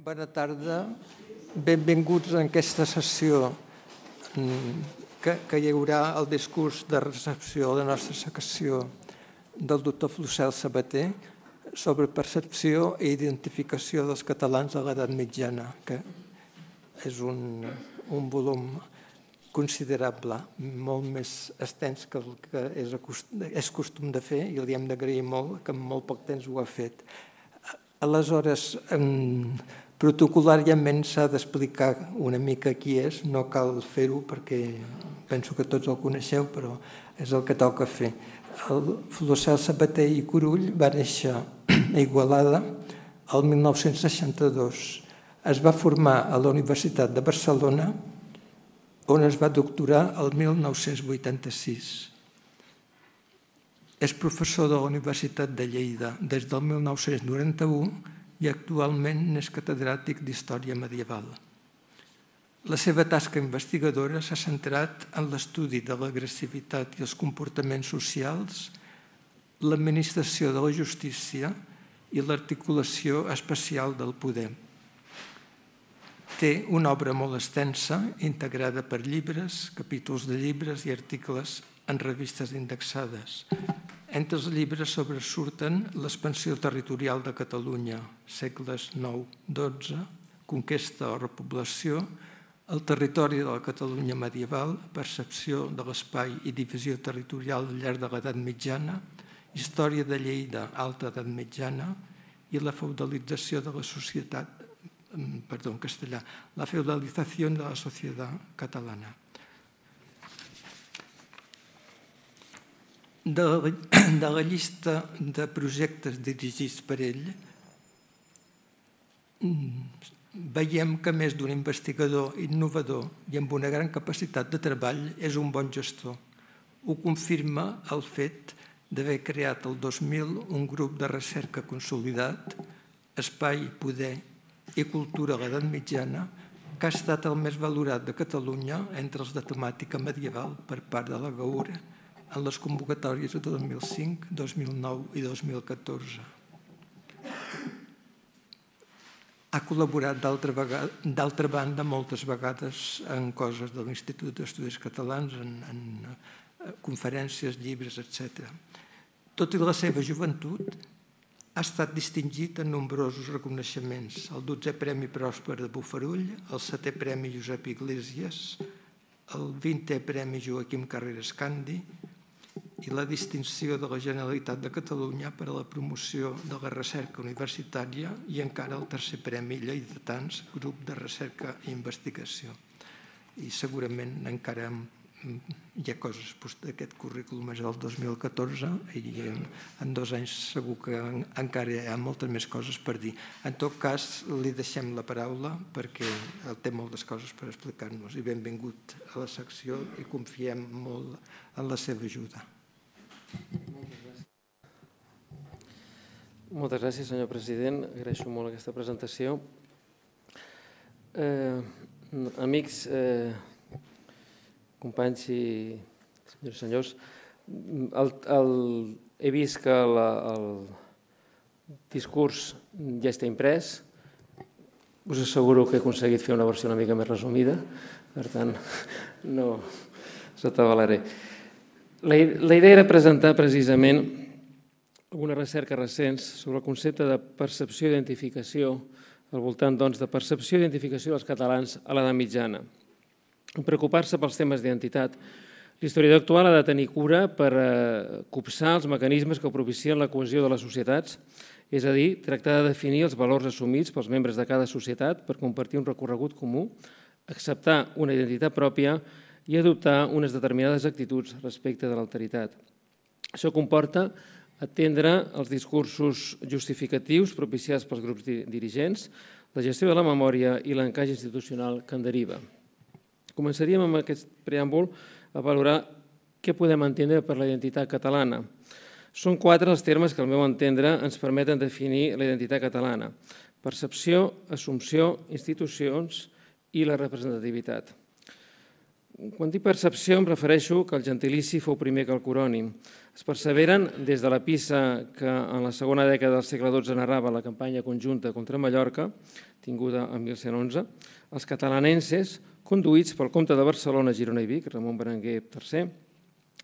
Bona tarda. Benvinguts a aquesta sessió mm, que, que hi haurà el discurs de recepció de la nostra secció del doctor Flocel Sabater sobre percepció i identificació dels catalans a l'edat mitjana, que és un, un volum considerable, molt més extens que el que és, és costum de fer i li hem d'agrair molt que en molt poc temps ho ha fet. Aleshores, protocolàriament s'ha d'explicar una mica qui és, no cal fer-ho perquè penso que tots el coneixeu, però és el que toca fer. El Flocel Sabater i Corull va néixer a Igualada el 1962. Es va formar a la Universitat de Barcelona on es va doctorar el 1986. És professor de la Universitat de Lleida des del 1991 i actualment n'és catedràtic d'Història Medieval. La seva tasca investigadora s'ha centrat en l'estudi de l'agressivitat i els comportaments socials, l'administració de la justícia i l'articulació especial del poder. Té una obra molt extensa, integrada per llibres, capítols de llibres i articles en revistes indexades. Entre els llibres sobresurten l'expansió territorial de Catalunya, segles IX-XII, conquesta o repoblació, el territori de la Catalunya medieval, percepció de l'espai i divisió territorial al llarg de l'edat mitjana, història de Lleida, alta edat mitjana, i la feudalització de la societat Mm, perdó, en castellà, la feudalització de la societat catalana. De la, de la llista de projectes dirigits per ell, mm, veiem que més d'un investigador innovador i amb una gran capacitat de treball és un bon gestor. Ho confirma el fet d'haver creat el 2000 un grup de recerca consolidat, Espai, Poder i Cultura a l'edat mitjana, que ha estat el més valorat de Catalunya entre els de temàtica medieval per part de la GAUR en les convocatòries de 2005, 2009 i 2014. Ha col·laborat d'altra banda moltes vegades en coses de l'Institut d'Estudis Catalans, en, en eh, conferències, llibres, etc. Tot i la seva joventut, ha estat distingit en nombrosos reconeixements. El 12è Premi Pròsper de Bufarull, el 7è Premi Josep Iglesias, el 20è Premi Joaquim Carreras Candi i la distinció de la Generalitat de Catalunya per a la promoció de la recerca universitària i encara el tercer Premi Lleidatans, grup de recerca i investigació. I segurament encara hi ha coses d'aquest currículum és del 2014 i en, en dos anys segur que encara hi ha moltes més coses per dir. En tot cas, li deixem la paraula perquè té moltes coses per explicar-nos i benvingut a la secció i confiem molt en la seva ajuda. Moltes gràcies, senyor president. Agraeixo molt aquesta presentació. Eh, amics, eh, companys i senyors i senyors, el, el, he vist que la, el discurs ja està imprès, us asseguro que he aconseguit fer una versió una mica més resumida, per tant, no s'atabalaré. La, la idea era presentar precisament algunes recerques recents sobre el concepte de percepció i identificació al voltant doncs, de percepció i identificació dels catalans a l'edat mitjana preocupar-se pels temes d'identitat. L'historiador actual ha de tenir cura per eh, copsar els mecanismes que propicien la cohesió de les societats, és a dir, tractar de definir els valors assumits pels membres de cada societat per compartir un recorregut comú, acceptar una identitat pròpia i adoptar unes determinades actituds respecte de l'alteritat. Això comporta atendre els discursos justificatius propiciats pels grups dirigents, la gestió de la memòria i l'encaix institucional que en deriva. Començaríem amb aquest preàmbul a valorar què podem entendre per la identitat catalana. Són quatre els termes que, al meu entendre, ens permeten definir la identitat catalana. Percepció, assumpció, institucions i la representativitat. Quan dic percepció em refereixo que el gentilici fou primer que el corònim. Es perseveren des de la Pisa que en la segona dècada del segle XII narrava la campanya conjunta contra Mallorca, tinguda en 1111, els catalanenses, conduïts pel comte de Barcelona, Girona i Vic, Ramon Berenguer III,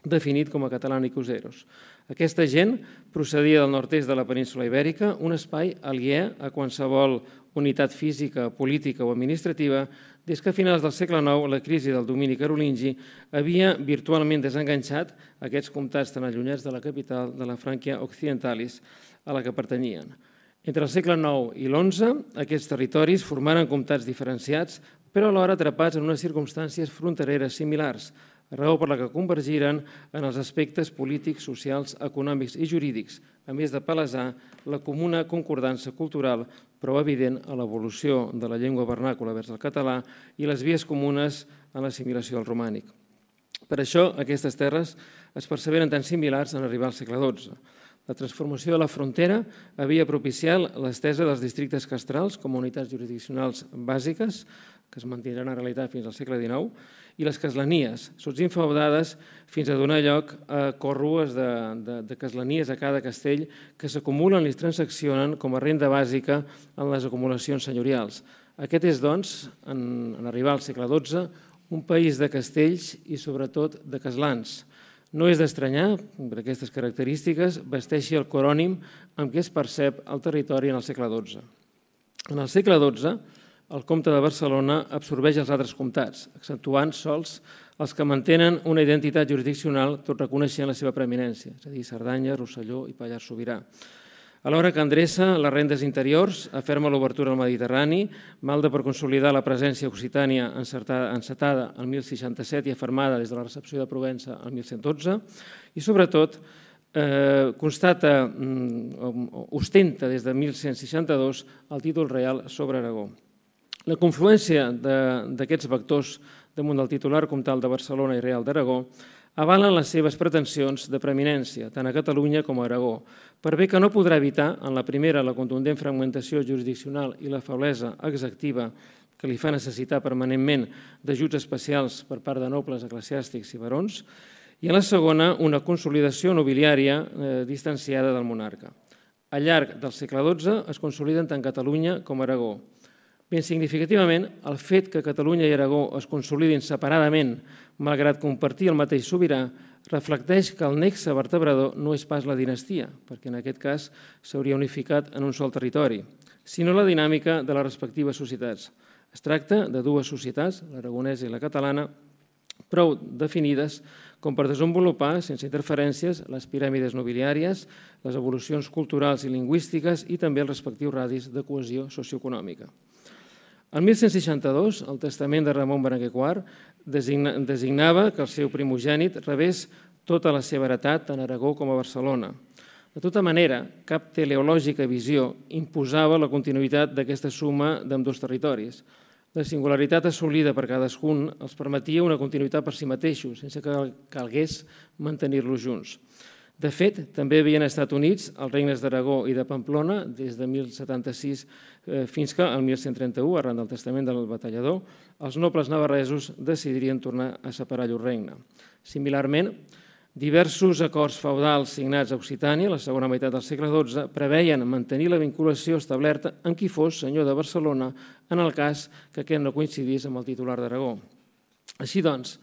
definit com a catalanicoseros. Aquesta gent procedia del nord-est de la península ibèrica, un espai aliè a qualsevol unitat física, política o administrativa, des que a finals del segle IX la crisi del domini carolingi havia virtualment desenganxat aquests comtats tan allunyats de la capital de la Frànquia Occidentalis a la que pertanyien. Entre el segle IX i l'XI, aquests territoris formaren comtats diferenciats, però alhora atrapats en unes circumstàncies frontereres similars, raó per la que convergiren en els aspectes polítics, socials, econòmics i jurídics, a més de palesar la comuna concordança cultural prou evident a l'evolució de la llengua vernàcula vers el català i les vies comunes en l'assimilació al romànic. Per això, aquestes terres es perceberen tan similars en arribar al segle XII. La transformació de la frontera havia propiciat l'estesa dels districtes castrals com a unitats jurisdiccionals bàsiques, que es mantindran en realitat fins al segle XIX, i les caslanies, sots infeudades fins a donar lloc a corrues de, de, de caslanies a cada castell que s'acumulen i es transaccionen com a renda bàsica en les acumulacions senyorials. Aquest és, doncs, en, en arribar al segle XII, un país de castells i sobretot de caslans. No és d'estranyar, per aquestes característiques, vesteixi el corònim amb què es percep el territori en el segle XII. En el segle XII, el comte de Barcelona absorbeix els altres comtats, accentuant sols els que mantenen una identitat jurisdiccional tot reconeixent la seva preeminència, és a dir, Cerdanya, Rosselló i Pallars Sobirà. Alhora que endreça les rendes interiors, aferma l'obertura al Mediterrani, malda per consolidar la presència occitània encetada el 1067 i afermada des de la recepció de Provença el 1112, i sobretot eh, constata, mm, ostenta des de 1162 el títol real sobre Aragó. La confluència d'aquests vectors damunt del titular comtal de Barcelona i Real d'Aragó avalen les seves pretensions de preeminència, tant a Catalunya com a Aragó, per bé que no podrà evitar, en la primera, la contundent fragmentació jurisdiccional i la feblesa exactiva que li fa necessitar permanentment d'ajuts especials per part de nobles, eclesiàstics i barons, i en la segona, una consolidació nobiliària eh, distanciada del monarca. Al llarg del segle XII es consoliden tant Catalunya com Aragó, Ben significativament, el fet que Catalunya i Aragó es consolidin separadament, malgrat compartir el mateix sobirà, reflecteix que el nexe vertebrador no és pas la dinastia, perquè en aquest cas s'hauria unificat en un sol territori, sinó la dinàmica de les respectives societats. Es tracta de dues societats, l'aragonesa i la catalana, prou definides com per desenvolupar, sense interferències, les piràmides nobiliàries, les evolucions culturals i lingüístiques i també els respectius radis de cohesió socioeconòmica. El 1162, el testament de Ramon Berenguer IV designava que el seu primogènit rebés tota la seva heretat tant a Aragó com a Barcelona. De tota manera, cap teleològica visió imposava la continuïtat d'aquesta suma d'ambdós territoris. La singularitat assolida per cadascun els permetia una continuïtat per si mateixos, sense que calgués mantenir-los junts. De fet, també havien estat units els regnes d'Aragó i de Pamplona des de 1076 eh, fins que el 1131, arran del testament del batallador, els nobles navarresos decidirien tornar a separar llur regne. Similarment, diversos acords feudals signats a Occitània, la segona meitat del segle XII, preveien mantenir la vinculació establerta en qui fos senyor de Barcelona en el cas que aquest no coincidís amb el titular d'Aragó. Així doncs,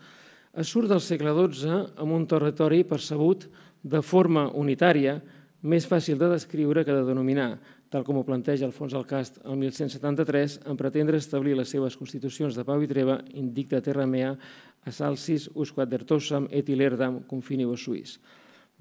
es surt del segle XII amb un territori percebut de forma unitària, més fàcil de descriure que de denominar, tal com ho planteja Alfons el Cast el 1173, en pretendre establir les seves constitucions de pau i treva indicta terra mea a salsis us quadertossam et ilerdam confinibus suis.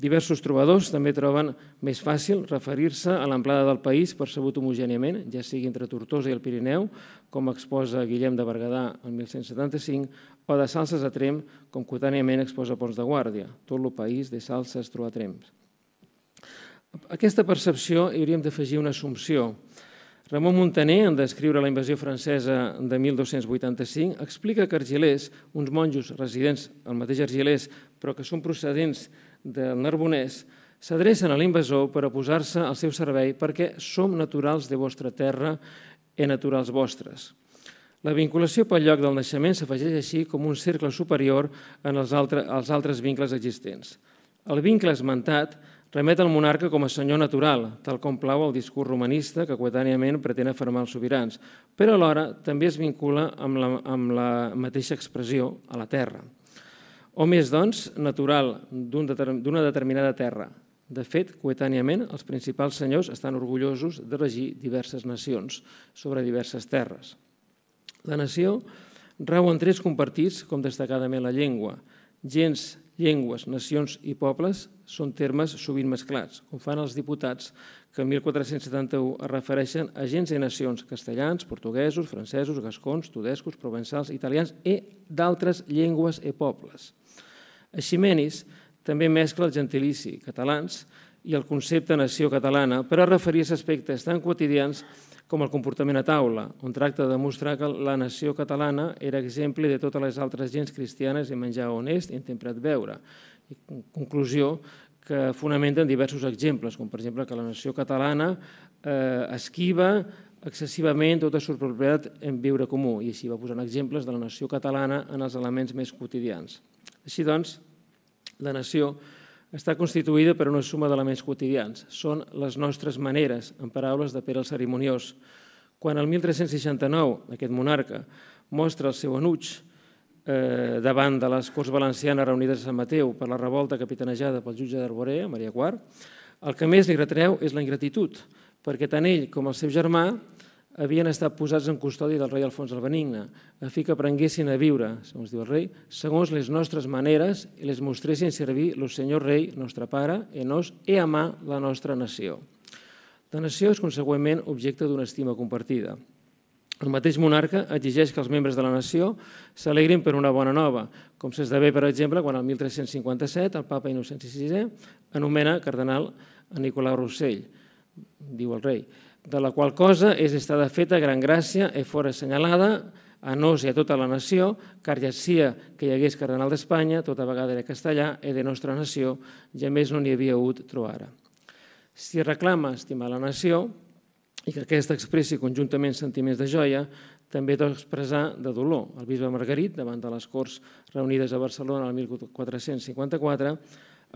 Diversos trobadors també troben més fàcil referir-se a l'amplada del país percebut homogèniament, ja sigui entre Tortosa i el Pirineu, com exposa Guillem de Berguedà el 1175, o de Salses a Trem, com cutàniament exposa Pons de Guàrdia, tot el país de Salses troba Trems. A aquesta percepció hi hauríem d'afegir una assumpció. Ramon Montaner, en descriure la invasió francesa de 1285, explica que Argilers, uns monjos residents al mateix Argilers, però que són procedents del Narbonès, s'adrecen a l'invasor per oposar-se al seu servei perquè som naturals de vostra terra i naturals vostres. La vinculació pel lloc del naixement s'afegeix així com un cercle superior en els, altre, als altres vincles existents. El vincle esmentat remet al monarca com a senyor natural, tal com plau el discurs romanista que coetàniament pretén afirmar els sobirans, però alhora també es vincula amb la, amb la mateixa expressió a la terra. O més, doncs, natural d'una determinada terra. De fet, coetàniament, els principals senyors estan orgullosos de regir diverses nacions sobre diverses terres. La nació rau en tres compartits, com destacadament la llengua. Gens, llengües, nacions i pobles són termes sovint mesclats, com fan els diputats que en 1471 es refereixen a gens i nacions castellans, portuguesos, francesos, gascons, tudescos, provençals, italians i d'altres llengües i pobles. Eiximenis també mescla el gentilici catalans i el concepte nació catalana per a referir-se a aspectes tan quotidians com el comportament a taula, on tracta de demostrar que la nació catalana era exemple de totes les altres gens cristianes i menjar honest i en temprat beure. I conclusió que fonamenten diversos exemples, com per exemple que la nació catalana eh, esquiva excessivament tota su propietat en viure comú, i així va posant exemples de la nació catalana en els elements més quotidians. Així doncs, la nació està constituïda per una suma d'elements quotidians. Són les nostres maneres, en paraules de Pere el Cerimoniós. Quan el 1369 aquest monarca mostra el seu enuig eh, davant de les Corts Valencianes reunides a Sant Mateu per la revolta capitanejada pel jutge d'Arborea, Maria Quart, el que més li retreu és la ingratitud, perquè tant ell com el seu germà havien estat posats en custòdia del rei Alfons el Benigne, a fi que aprenguessin a viure, segons diu el rei, segons les nostres maneres i les mostressin servir el senyor rei, nostre pare, i nos e amar la nostra nació. La nació és consegüentment objecte d'una estima compartida. El mateix monarca exigeix que els membres de la nació s'alegrin per una bona nova, com s'esdevé, per exemple, quan el 1357 el papa Innocenci VI anomena cardenal a Nicolau Rossell, diu el rei, de la qual cosa és estada feta gran gràcia e fora assenyalada a nos i a tota la nació, car ja sia que hi hagués cardenal d'Espanya, tota vegada era castellà, e de nostra nació, ja més no n'hi havia hagut trobara. Si reclama estimar la nació i que aquesta expressi conjuntament sentiments de joia, també tot expressar de dolor. El bisbe Margarit, davant de les Corts reunides a Barcelona el 1454,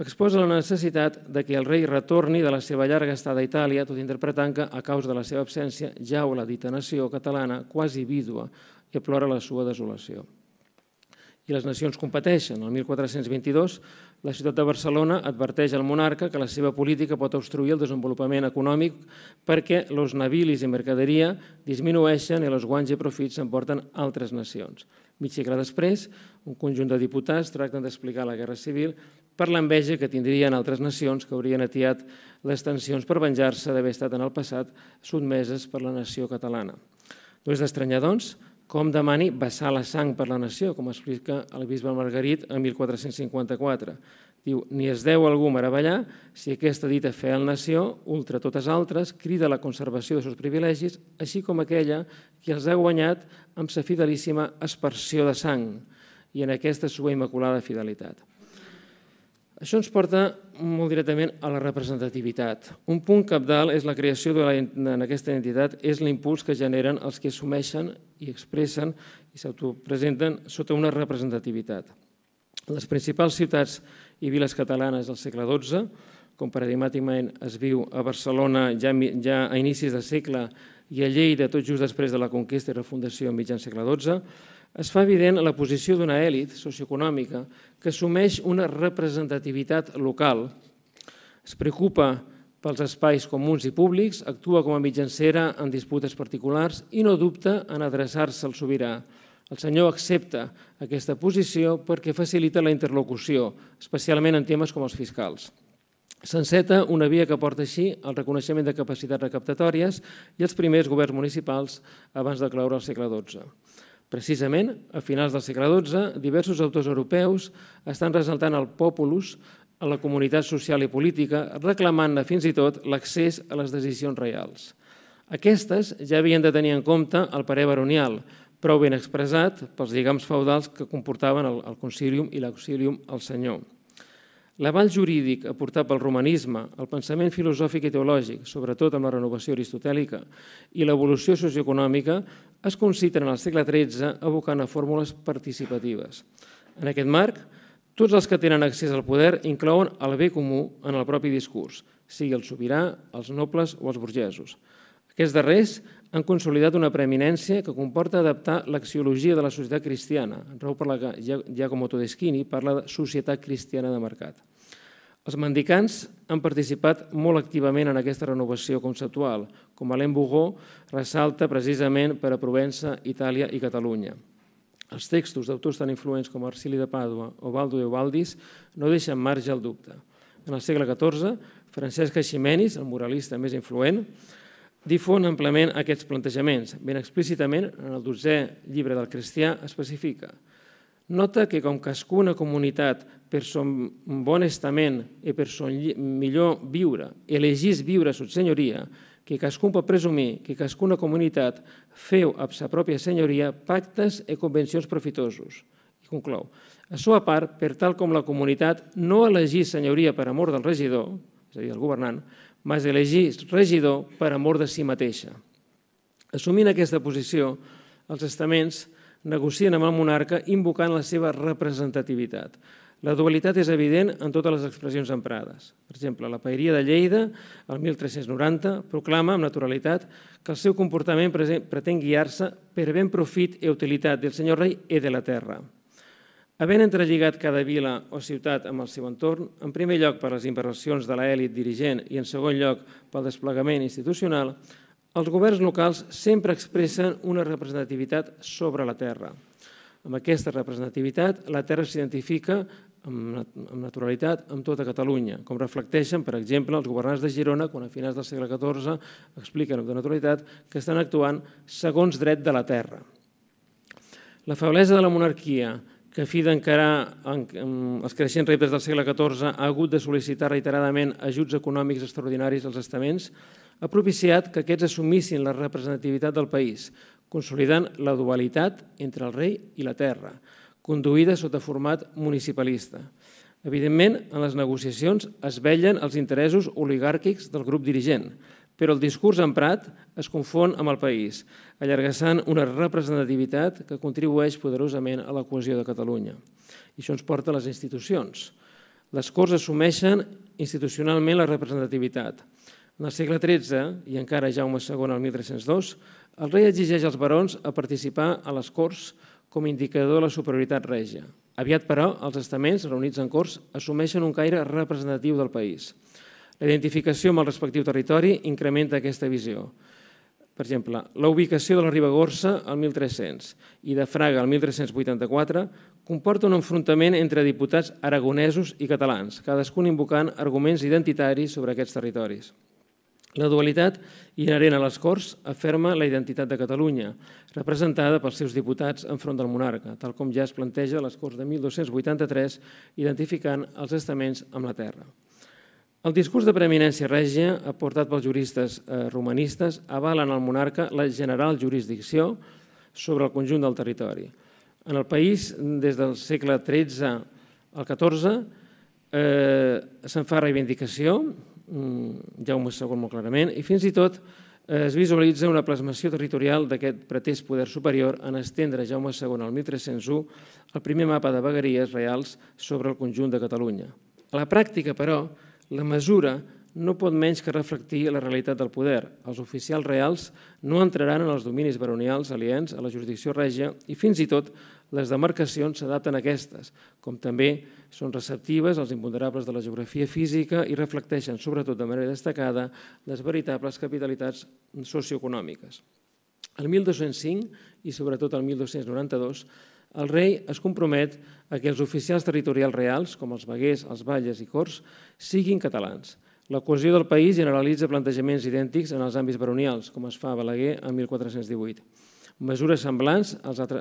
exposa la necessitat de que el rei retorni de la seva llarga estada a Itàlia, tot interpretant que, a causa de la seva absència, jau la dita nació catalana quasi vídua i plora la seva desolació. I les nacions competeixen. El 1422, la ciutat de Barcelona adverteix al monarca que la seva política pot obstruir el desenvolupament econòmic perquè els navilis i mercaderia disminueixen i els guanys i profits s'emporten altres nacions. Mig segle després, un conjunt de diputats tracten d'explicar la guerra civil per l'enveja que tindrien altres nacions que haurien atiat les tensions per venjar-se d'haver estat en el passat sotmeses per la nació catalana. No és d'estranyar, doncs, com demani vessar la sang per la nació, com explica el bisbe Margarit en 1454. Diu, ni es deu algú meravellar si aquesta dita fe al nació, ultra totes altres, crida la conservació dels seus privilegis, així com aquella que els ha guanyat amb sa fidelíssima aspersió de sang i en aquesta sua immaculada fidelitat. Això ens porta molt directament a la representativitat. Un punt capdalt és la creació de en aquesta entitat, és l'impuls que generen els que assumeixen i expressen i s'autopresenten sota una representativitat. Les principals ciutats i viles catalanes del segle XII, com paradigmàticament es viu a Barcelona ja, ja a inicis del segle i a Lleida tot just després de la conquesta i refundació en mitjan segle XII, es fa evident la posició d'una èlit socioeconòmica que assumeix una representativitat local, es preocupa pels espais comuns i públics, actua com a mitjancera en disputes particulars i no dubta en adreçar-se al sobirà. El senyor accepta aquesta posició perquè facilita la interlocució, especialment en temes com els fiscals. S'enceta una via que porta així al reconeixement de capacitats recaptatòries i els primers governs municipals abans de claure el segle XII. Precisament, a finals del segle XII, diversos autors europeus estan resaltant el populus a la comunitat social i política, reclamant-ne fins i tot l'accés a les decisions reals. Aquestes ja havien de tenir en compte el parer baronial, prou ben expressat pels lligams feudals que comportaven el, el concilium i l'auxilium al senyor. L'avall jurídic aportat pel romanisme, el pensament filosòfic i teològic, sobretot amb la renovació aristotèlica, i l'evolució socioeconòmica es concitren al segle XIII evocant a fórmules participatives. En aquest marc, Tots els que tenen accés al poder inclouen el bé comú en el propi discurs, sigui el sobirà, els nobles o els burgesos. Aquests darrers han consolidat una preeminència que comporta adaptar l'axiologia de la societat cristiana, raó per la que Giacomo Todeschini parla de societat cristiana de mercat. Els mendicants han participat molt activament en aquesta renovació conceptual, com Alain Bugó ressalta precisament per a Provença, Itàlia i Catalunya. Els textos d'autors tan influents com Arcili de Pàdua o Baldo de Obaldis no deixen marge al dubte. En el segle XIV, Francesc Ximenis, el moralista més influent, difon amplament aquests plantejaments. Ben explícitament, en el dotzè llibre del cristià, especifica Nota que com cascuna comunitat per son bon estament i per son millor viure, elegís viure a senyoria, que cascun pot presumir que cascuna comunitat feu a sa pròpia senyoria pactes i convencions profitosos. I conclou, a sua part, per tal com la comunitat no elegís senyoria per amor del regidor, és a dir, del governant, mas elegís regidor per amor de si mateixa. Assumint aquesta posició, els estaments negocien amb el monarca invocant la seva representativitat. La dualitat és evident en totes les expressions emprades. Per exemple, la paeria de Lleida, el 1390, proclama amb naturalitat que el seu comportament pretén guiar-se per ben profit i utilitat del senyor rei i de la terra. Havent entrelligat cada vila o ciutat amb el seu entorn, en primer lloc per les inversions de l'elit dirigent i en segon lloc pel desplegament institucional, els governs locals sempre expressen una representativitat sobre la terra. Amb aquesta representativitat, la terra s'identifica amb naturalitat amb tota Catalunya, com reflecteixen, per exemple, els governants de Girona, quan a finals del segle XIV expliquen amb naturalitat que estan actuant segons dret de la terra. La feblesa de la monarquia, que a fi d'encarar els creixents reptes del segle XIV ha hagut de sol·licitar reiteradament ajuts econòmics extraordinaris als estaments, ha propiciat que aquests assumissin la representativitat del país, consolidant la dualitat entre el rei i la terra, conduïda sota format municipalista. Evidentment, en les negociacions es vellen els interessos oligàrquics del grup dirigent, però el discurs emprat es confon amb el país, allargassant una representativitat que contribueix poderosament a la cohesió de Catalunya. I això ens porta a les institucions. Les Corts assumeixen institucionalment la representativitat, en el segle XIII, i encara Jaume II el 1302, el rei exigeix als barons a participar a les Corts com a indicador de la superioritat règia. Aviat, però, els estaments reunits en Corts assumeixen un caire representatiu del país. La identificació amb el respectiu territori incrementa aquesta visió. Per exemple, la ubicació de la Ribagorça al 1300 i de Fraga al 1384 comporta un enfrontament entre diputats aragonesos i catalans, cadascun invocant arguments identitaris sobre aquests territoris. La dualitat inherent a les Corts aferma la identitat de Catalunya, representada pels seus diputats enfront del monarca, tal com ja es planteja a les Corts de 1283, identificant els estaments amb la terra. El discurs de preeminència règia, aportat pels juristes eh, romanistes, avalen al monarca la general jurisdicció sobre el conjunt del territori. En el país, des del segle XIII al XIV, eh, se'n fa reivindicació Mm, Jaume II molt clarament, i fins i tot eh, es visualitza una plasmació territorial d'aquest pretès poder superior en estendre Jaume II al 1301 el primer mapa de vegueries reals sobre el conjunt de Catalunya. A la pràctica, però, la mesura no pot menys que reflectir la realitat del poder. Els oficials reals no entraran en els dominis baronials aliens a la jurisdicció règia i fins i tot les demarcacions s'adapten a aquestes, com també són receptives als imponderables de la geografia física i reflecteixen, sobretot de manera destacada, les veritables capitalitats socioeconòmiques. El 1205 i sobretot el 1292, el rei es compromet a que els oficials territorials reals, com els veguers, els balles i corts, siguin catalans. La cohesió del país generalitza plantejaments idèntics en els àmbits baronials, com es fa a Balaguer en 1418. Mesures semblants als altres,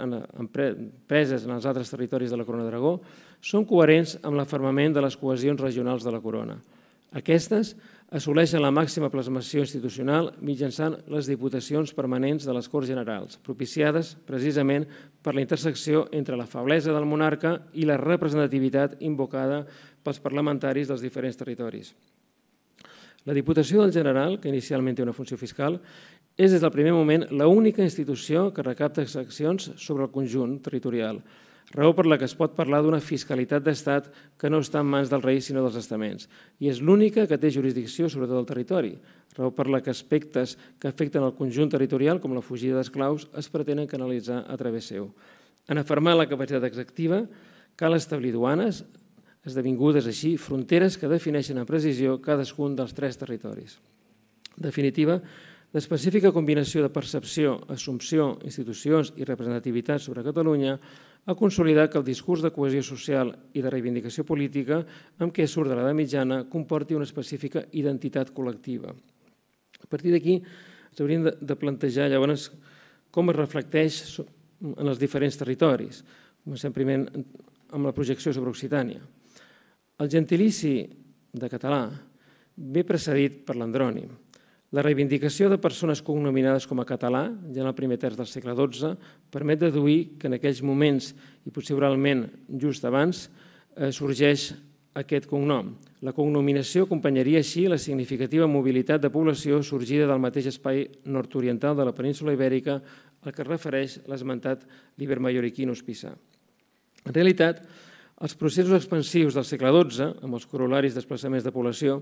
preses en els altres territoris de la Corona d'Aragó són coherents amb l'afermament de les cohesions regionals de la Corona. Aquestes assoleixen la màxima plasmació institucional mitjançant les diputacions permanents de les Corts Generals, propiciades precisament per la intersecció entre la feblesa del monarca i la representativitat invocada pels parlamentaris dels diferents territoris. La Diputació del General, que inicialment té una funció fiscal, és des del primer moment l'única institució que recapta accions sobre el conjunt territorial, raó per la que es pot parlar d'una fiscalitat d'estat que no està en mans del rei sinó dels estaments, i és l'única que té jurisdicció sobre tot el territori, raó per la que aspectes que afecten el conjunt territorial, com la fugida d'esclaus, es pretenen canalitzar a través seu. En afirmar la capacitat executiva, cal establir duanes, esdevingudes així fronteres que defineixen a precisió cadascun dels tres territoris. Definitiva, L'específica combinació de percepció, assumpció, institucions i representativitat sobre Catalunya ha consolidat que el discurs de cohesió social i de reivindicació política amb què surt de l'edat mitjana comporti una específica identitat col·lectiva. A partir d'aquí ens hauríem de plantejar llavors com es reflecteix en els diferents territoris. Comencem primer amb la projecció sobre Occitània. El gentilici de català ve precedit per l'andrònim, la reivindicació de persones cognominades com a català, ja en el primer terç del segle XII, permet deduir que en aquells moments, i possiblement just abans, eh, sorgeix aquest cognom. La cognominació acompanyaria així la significativa mobilitat de població sorgida del mateix espai nord-oriental de la península ibèrica al que es refereix l'esmentat l'Ibermalloriquinus Pissà. En realitat, els processos expansius del segle XII, amb els corolaris desplaçaments de població,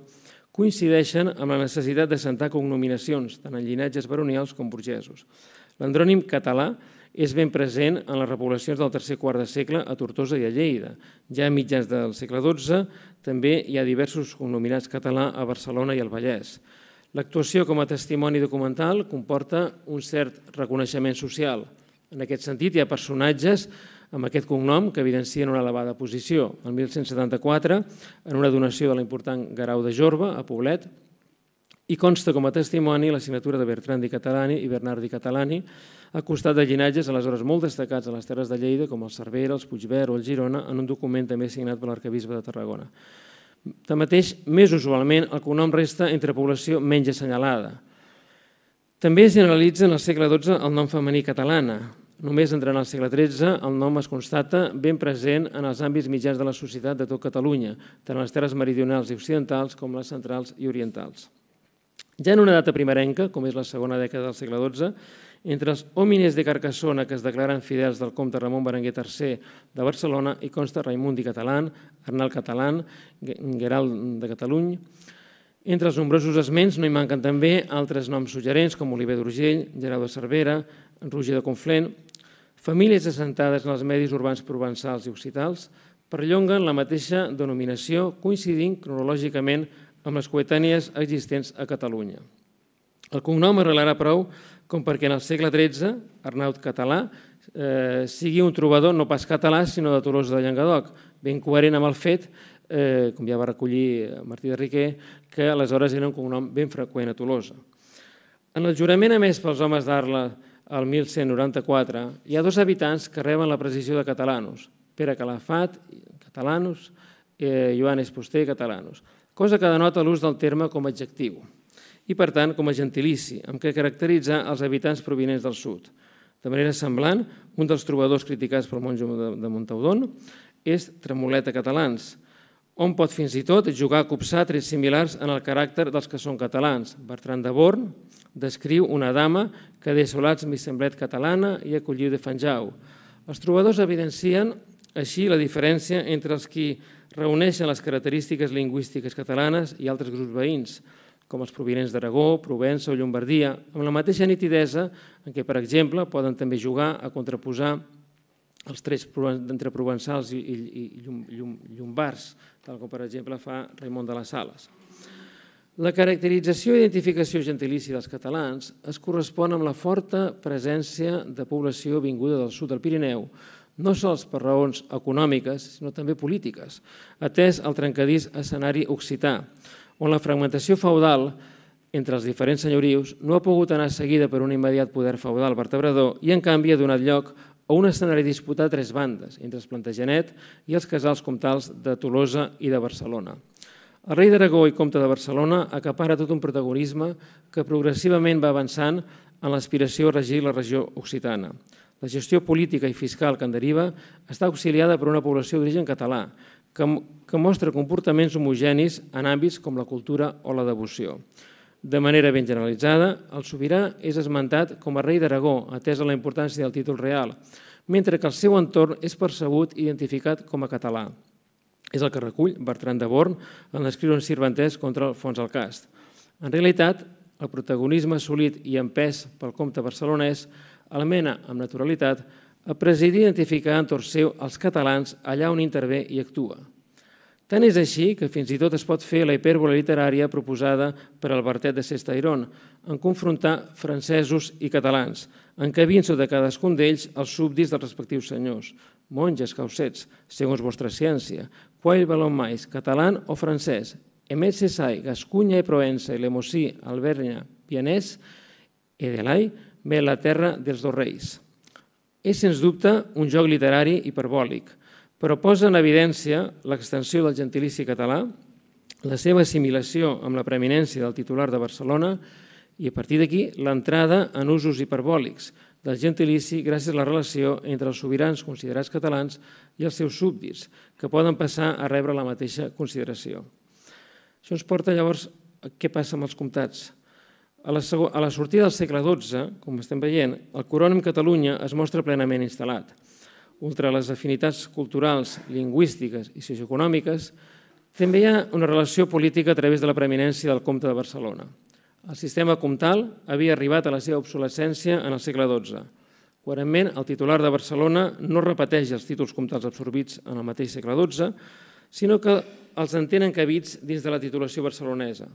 coincideixen amb la necessitat de sentar cognominacions, tant en llinatges baronials com burgesos. L'andrònim català és ben present en les repoblacions del tercer quart de segle a Tortosa i a Lleida. Ja a mitjans del segle XII també hi ha diversos cognominats català a Barcelona i al Vallès. L'actuació com a testimoni documental comporta un cert reconeixement social. En aquest sentit, hi ha personatges amb aquest cognom que evidencien una elevada posició. El 1174, en una donació de l'important Garau de Jorba, a Poblet, i consta com a testimoni la signatura de Bertrand di Catalani i Bernard di Catalani, a costat de llinatges aleshores molt destacats a les terres de Lleida, com el Cervera, els Puigverd o el Girona, en un document també signat per l'arcabisbe de Tarragona. Tanmateix, més usualment, el cognom resta entre població menys assenyalada. També es generalitza en el segle XII el nom femení catalana, Només entrant al segle XIII, el nom es constata ben present en els àmbits mitjans de la societat de tot Catalunya, tant les terres meridionals i occidentals com les centrals i orientals. Ja en una data primerenca, com és la segona dècada del segle XII, entre els hòmines de Carcassona que es declaren fidels del comte Ramon Berenguer III de Barcelona hi consta Raimundi Catalán, Arnal Catalán, Gerald de Catalunya. Entre els nombrosos esments no hi manquen també altres noms suggerents com Oliver d'Urgell, Gerard de Cervera, Roger de Conflent, famílies assentades en els medis urbans provençals i occitals perllonguen la mateixa denominació coincidint cronològicament amb les coetànies existents a Catalunya. El cognom arrelarà prou com perquè en el segle XIII Arnaut Català eh, sigui un trobador no pas català sinó de Tolosa de Llengadoc, ben coherent amb el fet, eh, com ja va recollir Martí de Riquer, que aleshores era un cognom ben freqüent a Tolosa. En el jurament emès pels homes d'Arla al 1194, hi ha dos habitants que reben la precisió de catalanos, Pere Calafat, catalanos, eh, Joan Esposter, catalanos, cosa que denota l'ús del terme com a adjectiu i, per tant, com a gentilici, amb què caracteritza els habitants provinents del sud. De manera semblant, un dels trobadors criticats pel monjo de Montaudon és Tremoleta Catalans, on pot fins i tot jugar a copsar trets similars en el caràcter dels que són catalans. Bertran de Born, descriu una dama que desolats mi semblet catalana i acolliu de Fanjau. Els trobadors evidencien així la diferència entre els qui reuneixen les característiques lingüístiques catalanes i altres grups veïns, com els provinents d'Aragó, Provença o Llombardia, amb la mateixa nitidesa en què, per exemple, poden també jugar a contraposar els trets entre provençals i, i, i llombards, tal com, per exemple, fa Raimon de les Sales. La caracterització i identificació gentilícia dels catalans es correspon amb la forta presència de població vinguda del sud del Pirineu, no sols per raons econòmiques, sinó també polítiques, atès el trencadís escenari occità, on la fragmentació feudal entre els diferents senyorius no ha pogut anar seguida per un immediat poder feudal vertebrador i, en canvi, ha donat lloc a un escenari disputat a tres bandes, entre els Plantagenet i els casals comtals de Tolosa i de Barcelona. El rei d'Aragó i comte de Barcelona acapara tot un protagonisme que progressivament va avançant en l'aspiració a regir la regió occitana. La gestió política i fiscal que en deriva està auxiliada per una població d'origen català, que, que mostra comportaments homogenis en àmbits com la cultura o la devoció. De manera ben generalitzada, el sobirà és esmentat com a rei d'Aragó, atès a la importància del títol real, mentre que el seu entorn és percebut i identificat com a català. És el que recull Bertran de Born en l'escriure en Cervantes contra el Cast. En realitat, el protagonisme assolit i empès pel comte barcelonès el mena amb naturalitat a presidir i identificar entorn seu els catalans allà on intervé i actua. Tant és així que fins i tot es pot fer la hipèrbola literària proposada per Albertet de Sestairon en confrontar francesos i catalans, encabint sota cadascun d'ells els súbdits dels respectius senyors, monges, causets, segons vostra ciència, qual valon mais, català o francès, emet Cessai, Gascunya i Provença, Lemosí, Albernia, Pianès, Edelai, ve la terra dels dos reis. És, sens dubte, un joc literari hiperbòlic, però posa en evidència l'extensió del gentilici català, la seva assimilació amb la preeminència del titular de Barcelona i, a partir d'aquí, l'entrada en usos hiperbòlics del gentilici gràcies a la relació entre els sobirans considerats catalans i els seus súbdits, que poden passar a rebre la mateixa consideració. Això ens porta llavors a què passa amb els comtats. A la, a la sortida del segle XII, com estem veient, el corònim Catalunya es mostra plenament instal·lat. Ultra les afinitats culturals, lingüístiques i socioeconòmiques, també hi ha una relació política a través de la preeminència del comte de Barcelona. El sistema comtal havia arribat a la seva obsolescència en el segle XII. Coherentment, el titular de Barcelona no repeteix els títols comtals absorbits en el mateix segle XII, sinó que els entenen cabits dins de la titulació barcelonesa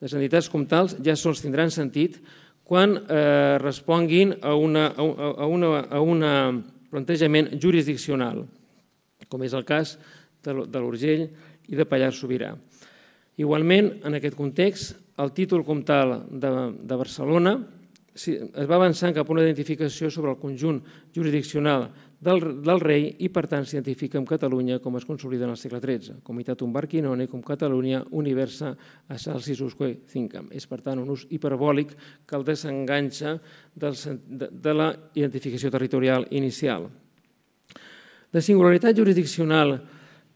les entitats comtals ja sols tindran sentit quan eh, responguin a un a una, a una plantejament jurisdiccional, com és el cas de l'Urgell i de Pallars Sobirà. Igualment, en aquest context, el títol comtal de, de Barcelona es va avançant cap a una identificació sobre el conjunt jurisdiccional del, del rei i, per tant, s'identifica amb Catalunya com es consolida en el segle XIII, Comitatum Barquinone com Catalunya Universa a Salsis Usque Cincam. És, per tant, un ús hiperbòlic que el desenganxa del, de, de la identificació territorial inicial. La singularitat jurisdiccional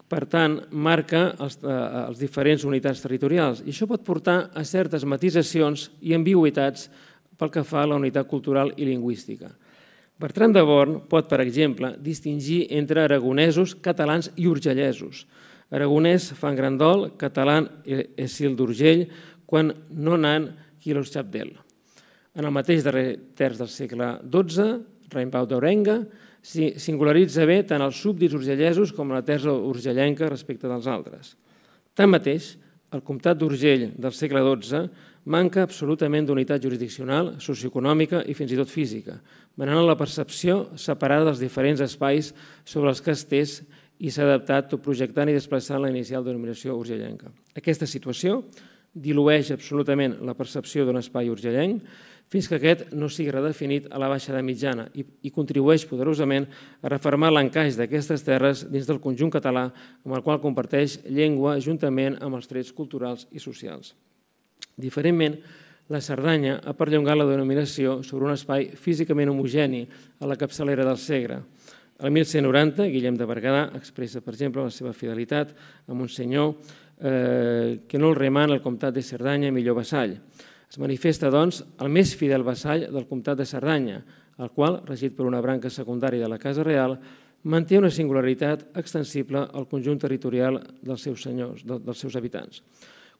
per tant, marca els, eh, els diferents unitats territorials i això pot portar a certes matisacions i ambigüitats pel que fa a la unitat cultural i lingüística. Bertran de Born pot, per exemple, distingir entre aragonesos, catalans i urgellesos. Aragonès fan grandol, català és sil d'Urgell, quan no n'han qui los sap d'ell. En el mateix darrer terç del segle XII, Reimpau d'Orenga singularitza bé tant els súbdits urgellesos com la terça urgellenca respecte dels altres. Tanmateix, el comtat d'Urgell del segle XII manca absolutament d'unitat jurisdiccional, socioeconòmica i fins i tot física, manant la percepció separada dels diferents espais sobre els que estés i s'ha adaptat tot projectant i desplaçant la inicial denominació urgellenca. Aquesta situació dilueix absolutament la percepció d'un espai urgellenc fins que aquest no sigui redefinit a la baixada mitjana i, i contribueix poderosament a reformar l'encaix d'aquestes terres dins del conjunt català amb el qual comparteix llengua juntament amb els trets culturals i socials. Diferentment, la Cerdanya ha perllongat la denominació sobre un espai físicament homogeni a la capçalera del Segre. El 1190, Guillem de Berguedà expressa, per exemple, la seva fidelitat a un senyor eh, que no el remana el comtat de Cerdanya, millor vassall. Es manifesta, doncs, el més fidel vassall del comtat de Cerdanya, el qual, regit per una branca secundària de la Casa Real, manté una singularitat extensible al conjunt territorial dels seus senyors, dels seus habitants.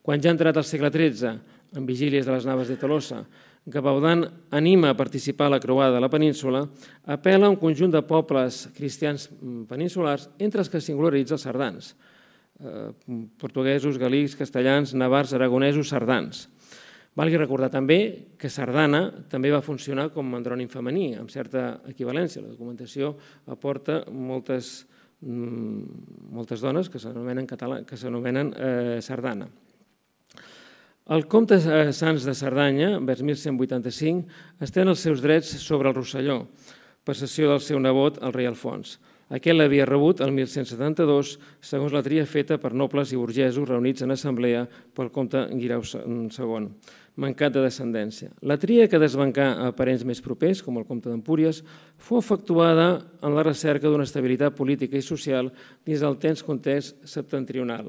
Quan ja ha entrat al segle XIII, en vigílies de les naves de Tolosa, Gavaudan anima a participar a la croada de la península, apela a un conjunt de pobles cristians mm, peninsulars, entre els que singularitza els sardans, eh, portuguesos, galics, castellans, navars, aragonesos, sardans. Valgui recordar també que Sardana també va funcionar com andrònim femení, amb certa equivalència. La documentació aporta moltes, mm, moltes dones que s'anomenen que s'anomenen eh, Sardana. El comte eh, Sants de Cerdanya, vers 1185, estén els seus drets sobre el Rosselló, per cessió del seu nebot, el rei Alfons. Aquest l'havia rebut el 1172, segons la tria feta per nobles i burgesos reunits en assemblea pel comte Guirau II, mancat de descendència. La tria que desbancà a parents més propers, com el comte d'Empúries, fou efectuada en la recerca d'una estabilitat política i social dins del temps context septentrional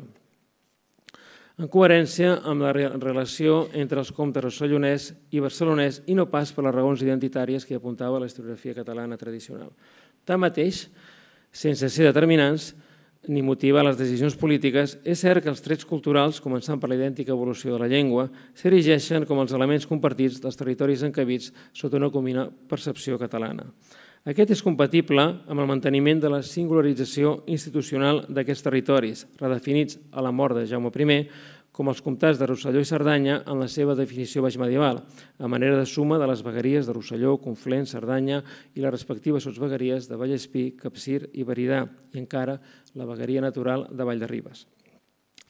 en coherència amb la relació entre els comtes rossellonès i barcelonès i no pas per les raons identitàries que apuntava la historiografia catalana tradicional. Tanmateix, sense ser determinants ni motivar les decisions polítiques, és cert que els trets culturals, començant per la idèntica evolució de la llengua, s'erigeixen com els elements compartits dels territoris encabits sota una comuna percepció catalana. Aquest és compatible amb el manteniment de la singularització institucional d'aquests territoris, redefinits a la mort de Jaume I com els comtats de Rosselló i Cerdanya en la seva definició baix-medieval, a manera de suma de les vegueries de Rosselló, Conflent, Cerdanya i les respectives sotsvegueries de Vallespí, Capcir i Veridà, i encara la vegueria natural de Vall de Ribes.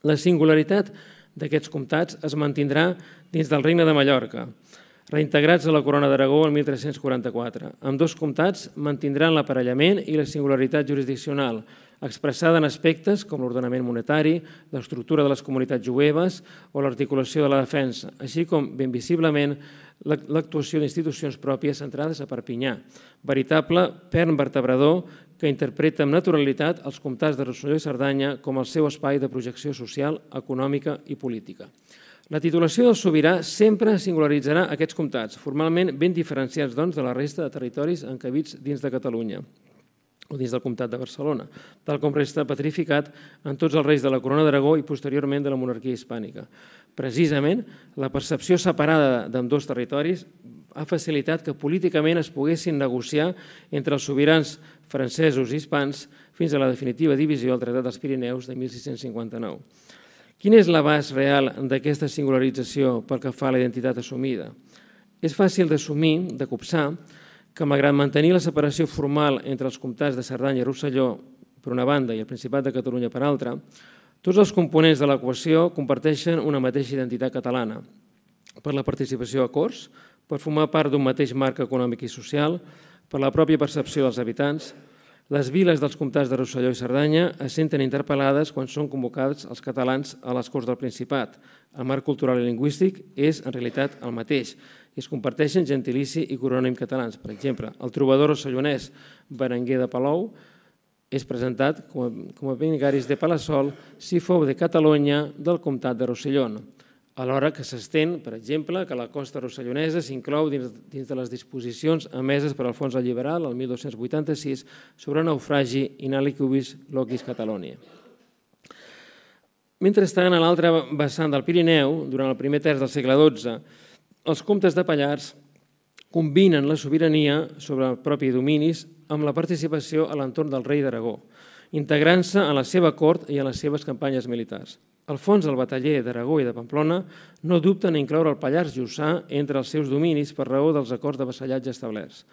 La singularitat d'aquests comtats es mantindrà dins del Regne de Mallorca, reintegrats a la Corona d'Aragó el 1344. Amb dos comtats mantindran l'aparellament i la singularitat jurisdiccional, expressada en aspectes com l'ordenament monetari, l'estructura de les comunitats jueves o l'articulació de la defensa, així com, ben visiblement, l'actuació d'institucions pròpies centrades a Perpinyà, veritable pern vertebrador que interpreta amb naturalitat els comtats de Rosselló i Cerdanya com el seu espai de projecció social, econòmica i política. La titulació del sobirà sempre singularitzarà aquests comtats, formalment ben diferenciats doncs, de la resta de territoris encabits dins de Catalunya o dins del comtat de Barcelona, tal com resta petrificat en tots els reis de la corona d'Aragó i posteriorment de la monarquia hispànica. Precisament, la percepció separada d'ambdós territoris ha facilitat que políticament es poguessin negociar entre els sobirans francesos i hispans fins a la definitiva divisió del Tractat dels Pirineus de 1659. Quin és l'abast real d'aquesta singularització pel que fa a la identitat assumida? És fàcil d'assumir, de copsar, que malgrat mantenir la separació formal entre els comtats de Cerdanya i Rosselló per una banda i el Principat de Catalunya per altra, tots els components de l'equació comparteixen una mateixa identitat catalana per la participació a Corts, per formar part d'un mateix marc econòmic i social, per la pròpia percepció dels habitants, les viles dels comtats de Rosselló i Cerdanya es senten interpel·lades quan són convocats els catalans a les Corts del Principat. El marc cultural i lingüístic és, en realitat, el mateix i es comparteixen gentilici i coronònim catalans. Per exemple, el trobador rossellonès Berenguer de Palou és presentat com a, com a de Palassol si fou de Catalunya del comtat de Rossellón, alhora que s'estén, per exemple, que la costa rossellonesa s'inclou dins, dins de les disposicions emeses per Alfons el Liberal el 1286 sobre naufragi inalicubis loquis Catalonia. Mentrestant, a l'altre vessant del Pirineu, durant el primer terç del segle XII, els comtes de Pallars combinen la sobirania sobre els propis dominis amb la participació a l'entorn del rei d'Aragó, integrant-se a la seva cort i a les seves campanyes militars. Alfons, el bataller d'Aragó i de Pamplona, no dubten a incloure el Pallars Jussà entre els seus dominis per raó dels acords de vassallatge establerts.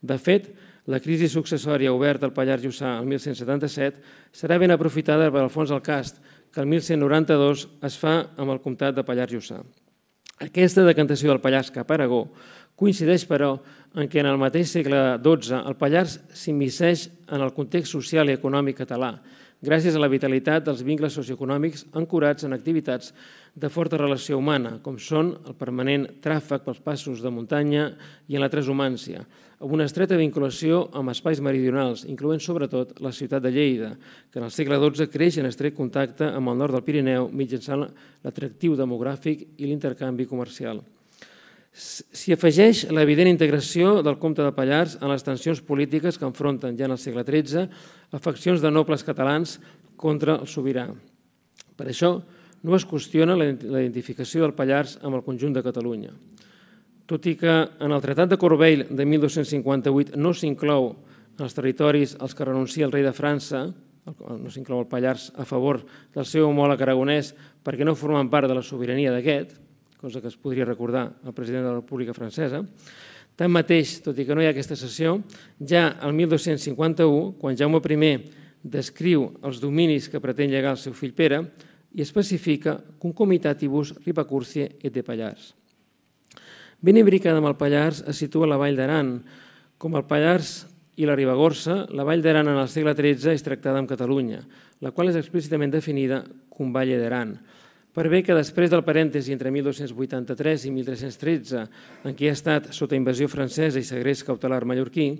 De fet, la crisi successòria oberta al Pallars Jussà el 1177 serà ben aprofitada per Alfons el Cast, que el 1192 es fa amb el comtat de Pallars Jussà. Aquesta decantació del Pallars cap a Aragó coincideix, però, en què en el mateix segle XII el Pallars s'immisceix en el context social i econòmic català, gràcies a la vitalitat dels vincles socioeconòmics ancorats en activitats de forta relació humana, com són el permanent tràfic pels passos de muntanya i en la transhumància, amb una estreta vinculació amb espais meridionals, incloent sobretot la ciutat de Lleida, que en el segle XII creix en estret contacte amb el nord del Pirineu mitjançant l'atractiu demogràfic i l'intercanvi comercial. S'hi afegeix l'evident integració del comte de Pallars en les tensions polítiques que enfronten ja en el segle XIII afeccions de nobles catalans contra el sobirà. Per això, no es qüestiona la identificació del Pallars amb el conjunt de Catalunya. Tot i que en el Tractat de Corbeil de 1258 no s'inclou els territoris als que renuncia el rei de França, no s'inclou el Pallars a favor del seu homòleg aragonès perquè no formen part de la sobirania d'aquest, cosa que es podria recordar al president de la República Francesa, Tanmateix, tot i que no hi ha aquesta sessió, ja al 1251, quan Jaume I descriu els dominis que pretén llegar al seu fill Pere i especifica concomitatibus ripacursie et de Pallars. Ben imbricada amb el Pallars es situa la Vall d'Aran. Com el Pallars i la Ribagorça, la Vall d'Aran en el segle XIII és tractada amb Catalunya, la qual és explícitament definida com Valle d'Aran per bé que després del parèntesi entre 1283 i 1313, en què ha estat sota invasió francesa i segrest cautelar mallorquí,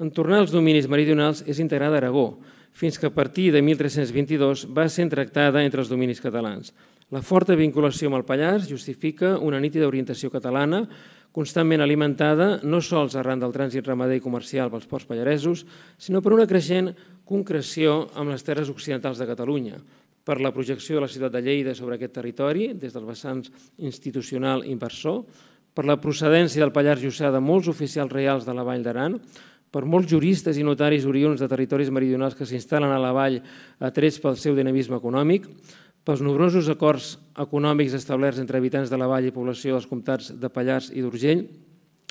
en tornar als dominis meridionals és integrada Aragó, fins que a partir de 1322 va ser tractada entre els dominis catalans. La forta vinculació amb el Pallars justifica una nítida orientació catalana, constantment alimentada no sols arran del trànsit ramader i comercial pels ports pallaresos, sinó per una creixent concreció amb les terres occidentals de Catalunya, per la projecció de la ciutat de Lleida sobre aquest territori, des dels vessants institucional i inversor, per la procedència del Pallars Jussà de molts oficials reals de la Vall d'Aran, per molts juristes i notaris orions de territoris meridionals que s'instal·len a la vall atrets pel seu dinamisme econòmic, pels nombrosos acords econòmics establerts entre habitants de la vall i població dels comtats de Pallars i d'Urgell,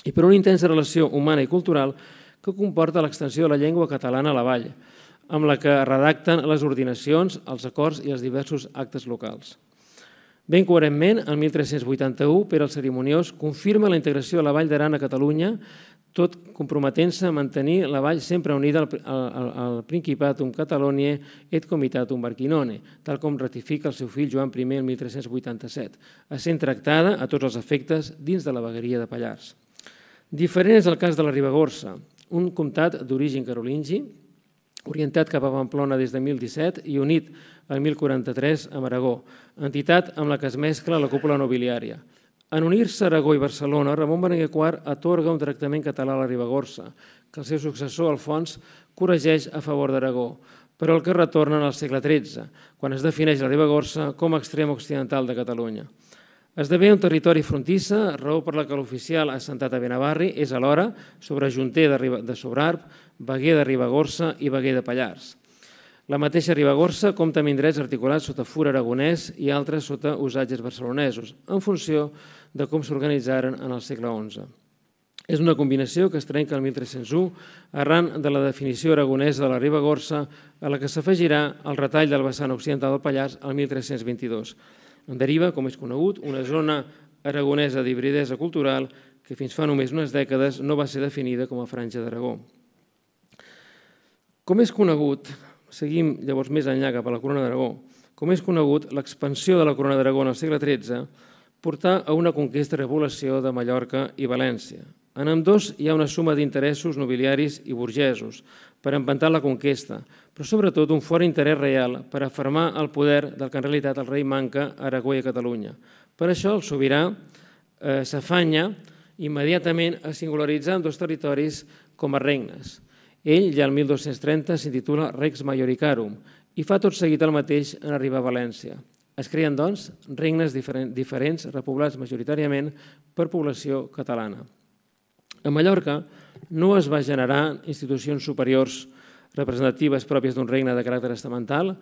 i per una intensa relació humana i cultural que comporta l'extensió de la llengua catalana a la vall, amb la que redacten les ordinacions, els acords i els diversos actes locals. Ben coherentment, el 1381, Pere el Cerimoniós confirma la integració de la Vall d'Aran a Catalunya, tot comprometent-se a mantenir la vall sempre unida al, al, al Principatum Catalonie et Comitatum Barquinone, tal com ratifica el seu fill Joan I el 1387, essent tractada a tots els efectes dins de la vegueria de Pallars. Diferent és el cas de la Ribagorça, un comtat d'origen carolingi, orientat cap a Pamplona des de 1017 i unit el 1043 amb Aragó, entitat amb la que es mescla la cúpula nobiliària. En unir-se Aragó i Barcelona, Ramon Berenguer IV atorga un tractament català a la Ribagorça, que el seu successor, Alfons, corregeix a favor d'Aragó, però el que retorna al segle XIII, quan es defineix la Ribagorça com a extrem occidental de Catalunya. Esdevé un territori frontissa, raó per la que l'oficial assentat a Benavarri és alhora sobrejunter de Sobrarp, Beguer de Ribagorça i Beguer de Pallars. La mateixa Ribagorça compta amb indrets articulats sota fur aragonès i altres sota usatges barcelonesos, en funció de com s'organitzaren en el segle XI. És una combinació que es trenca el 1301 arran de la definició aragonesa de la Ribagorça a la que s'afegirà el retall del vessant occidental del Pallars al 1322. En deriva, com és conegut, una zona aragonesa d'hibridesa cultural que fins fa només unes dècades no va ser definida com a franja d'Aragó. Com és conegut, seguim llavors més enllà cap a la Corona d'Aragó. Com és conegut, l'expansió de la Corona d'Aragó en el segle XIII portà a una conquesta i repoblació de Mallorca i València. En amb dos hi ha una suma d'interessos nobiliaris i burgesos per empantar la conquesta, però sobretot un fort interès real per afirmar el poder del que en realitat el rei manca a Aragó i a Catalunya. Per això el sobirà eh, s'afanya immediatament a singularitzar en dos territoris com a regnes. Ell, ja el 1230, s'intitula Rex Majoricarum i fa tot seguit el mateix en arribar a València. Es creen, doncs, regnes diferents, repoblats majoritàriament per població catalana. A Mallorca no es va generar institucions superiors representatives pròpies d'un regne de caràcter estamental,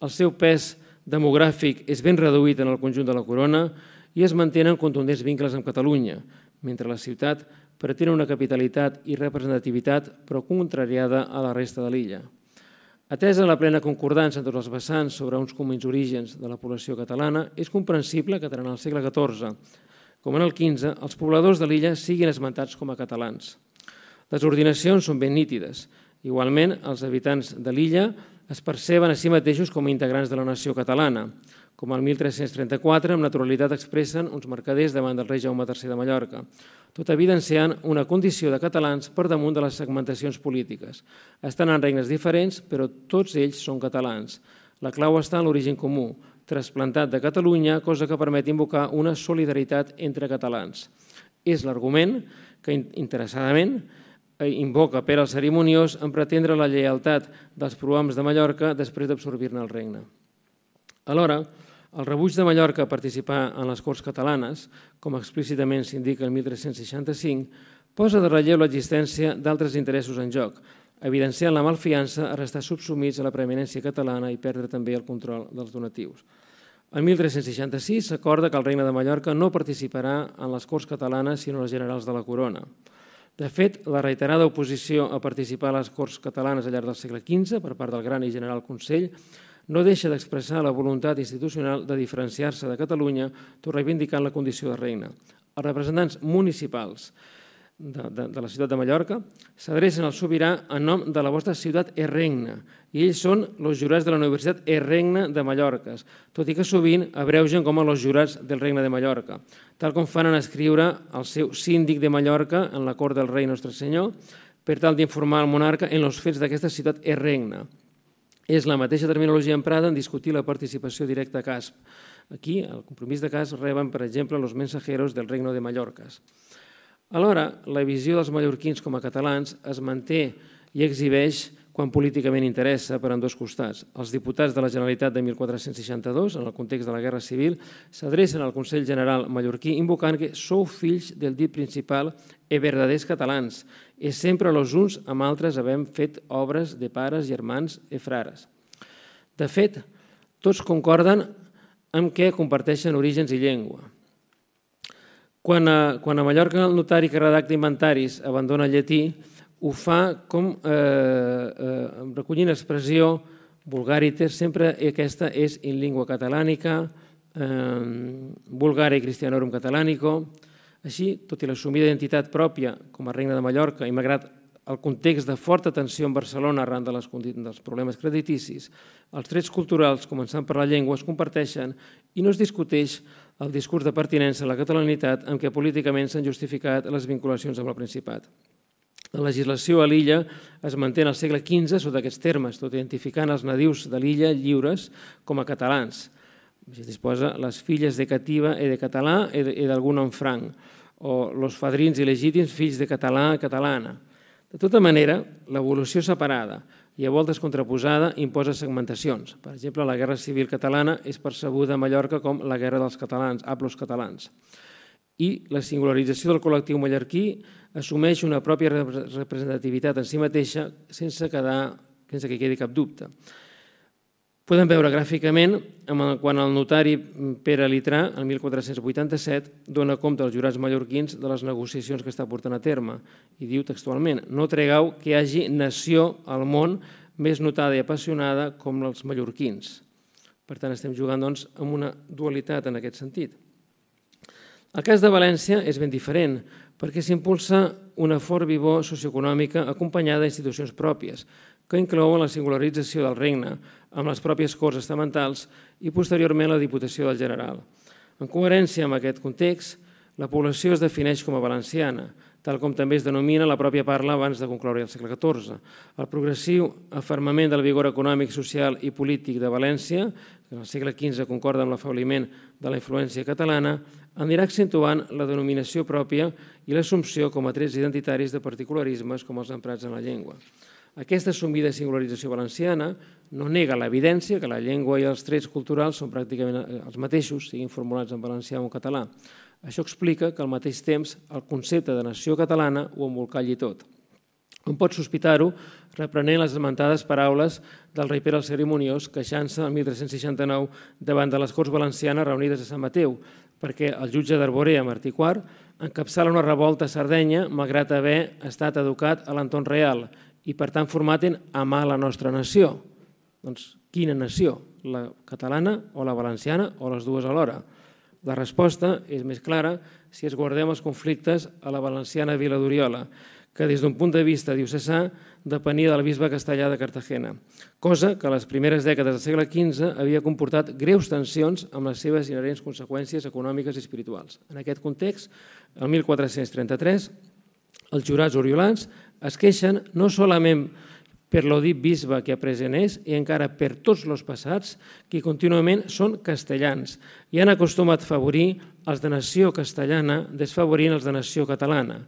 el seu pes demogràfic és ben reduït en el conjunt de la corona i es mantenen contundents vincles amb Catalunya, mentre la ciutat pretén una capitalitat i representativitat però contrariada a la resta de l'illa. Atesa la plena concordança entre els vessants sobre uns comins orígens de la població catalana, és comprensible que tant en el segle XIV com en el XV els pobladors de l'illa siguin esmentats com a catalans. Les ordinacions són ben nítides. Igualment, els habitants de l'illa es perceben a si mateixos com a integrants de la nació catalana, com el 1334 amb naturalitat expressen uns mercaders davant del rei Jaume III de Mallorca, tot evidenciant una condició de catalans per damunt de les segmentacions polítiques. Estan en regnes diferents, però tots ells són catalans. La clau està en l'origen comú, trasplantat de Catalunya, cosa que permet invocar una solidaritat entre catalans. És l'argument que, interessadament, eh, invoca per al cerimoniós en pretendre la lleialtat dels prohoms de Mallorca després d'absorbir-ne el regne. Alhora, el rebuig de Mallorca a participar en les Corts catalanes, com explícitament s'indica el 1365, posa de relleu l'existència d'altres interessos en joc, evidenciant la malfiança a restar subsumits a la preeminència catalana i perdre també el control dels donatius. El 1366 s'acorda que el Regne de Mallorca no participarà en les Corts catalanes sinó les generals de la Corona. De fet, la reiterada oposició a participar a les Corts catalanes al llarg del segle XV per part del Gran i General Consell no deixa d'expressar la voluntat institucional de diferenciar-se de Catalunya, tot reivindicant la condició de reina. Els representants municipals de, de, de la ciutat de Mallorca s'adrecen al sobirà en nom de la vostra ciutat e regna, i ells són els jurats de la Universitat e regna de Mallorca, tot i que sovint abreugen com a els jurats del regne de Mallorca, tal com fan en escriure el seu síndic de Mallorca en la cort del rei Nostre Senyor, per tal d'informar el monarca en els fets d'aquesta ciutat e regna. És la mateixa terminologia emprada en discutir la participació directa a CASP. Aquí, el compromís de CASP reben, per exemple, els mensajeros del Reino de Mallorca. Alhora, la visió dels mallorquins com a catalans es manté i exhibeix quan políticament interessa per dos costats. Els diputats de la Generalitat de 1462, en el context de la Guerra Civil, s'adrecen al Consell General mallorquí invocant que sou fills del dit principal e verdaders catalans, e sempre los uns amb altres havem fet obres de pares, germans e frares. De fet, tots concorden en què comparteixen orígens i llengua. Quan a, quan a Mallorca el notari que redacta inventaris abandona el llatí, ho fa com eh, eh, recollint expressió vulgarites, sempre aquesta és in lingua catalànica, eh, vulgare cristianorum catalànico. Així, tot i l'assumida identitat pròpia com a regne de Mallorca i malgrat el context de forta tensió en Barcelona arran de les, dels problemes crediticis, els trets culturals, començant per la llengua, es comparteixen i no es discuteix el discurs de pertinença a la catalanitat amb què políticament s'han justificat les vinculacions amb el Principat. La legislació a l'illa es manté en el segle XV sota aquests termes, tot identificant els nadius de l'illa lliures com a catalans. Es disposa les filles de cativa i de català i d'algun nom franc, o els fadrins il·legítims fills de català i catalana. De tota manera, l'evolució separada i a voltes contraposada imposa segmentacions. Per exemple, la Guerra Civil Catalana és percebuda a Mallorca com la Guerra dels Catalans, aplos catalans. I la singularització del col·lectiu mallorquí assumeix una pròpia representativitat en si mateixa sense, quedar, sense que quedi cap dubte. Podem veure gràficament quan el notari Pere Litrà, el 1487, dona compte als jurats mallorquins de les negociacions que està portant a terme i diu textualment «No tregau que hi hagi nació al món més notada i apassionada com els mallorquins». Per tant, estem jugant doncs, amb una dualitat en aquest sentit. El cas de València és ben diferent, perquè s'impulsa una fort vivor socioeconòmica acompanyada d'institucions pròpies, que inclouen la singularització del regne amb les pròpies corts estamentals i posteriorment la Diputació del General. En coherència amb aquest context, la població es defineix com a valenciana, tal com també es denomina la pròpia parla abans de concloure el segle XIV. El progressiu afermament del vigor econòmic, social i polític de València, que en el segle XV concorda amb l'afebliment de la influència catalana, anirà accentuant la denominació pròpia i l'assumpció com a trets identitaris de particularismes com els emprats en la llengua. Aquesta assumida singularització valenciana no nega l'evidència que la llengua i els trets culturals són pràcticament eh, els mateixos, siguin formulats en valencià o en català. Això explica que al mateix temps el concepte de nació catalana ho embolcalli tot. On pot sospitar-ho, reprenent les esmentades paraules del rei Pere el Cerimoniós, queixant-se el 1369 davant de les Corts Valencianes reunides a Sant Mateu, perquè el jutge d'Arborea, Martí IV, encapçala una revolta a Sardenya malgrat haver estat educat a l'entorn real i, per tant, formaten a mà la nostra nació. Doncs quina nació? La catalana o la valenciana o les dues alhora? La resposta és més clara si es guardem els conflictes a la valenciana Vila d'Oriola, que des d'un punt de vista diocesà depenia del bisbe castellà de Cartagena, cosa que a les primeres dècades del segle XV havia comportat greus tensions amb les seves inherents conseqüències econòmiques i espirituals. En aquest context, el 1433, els jurats oriolans es queixen no solament per l'odit bisbe que apresenés i encara per tots els passats que contínuament són castellans i han acostumat a favorir els de nació castellana desfavorint els de nació catalana.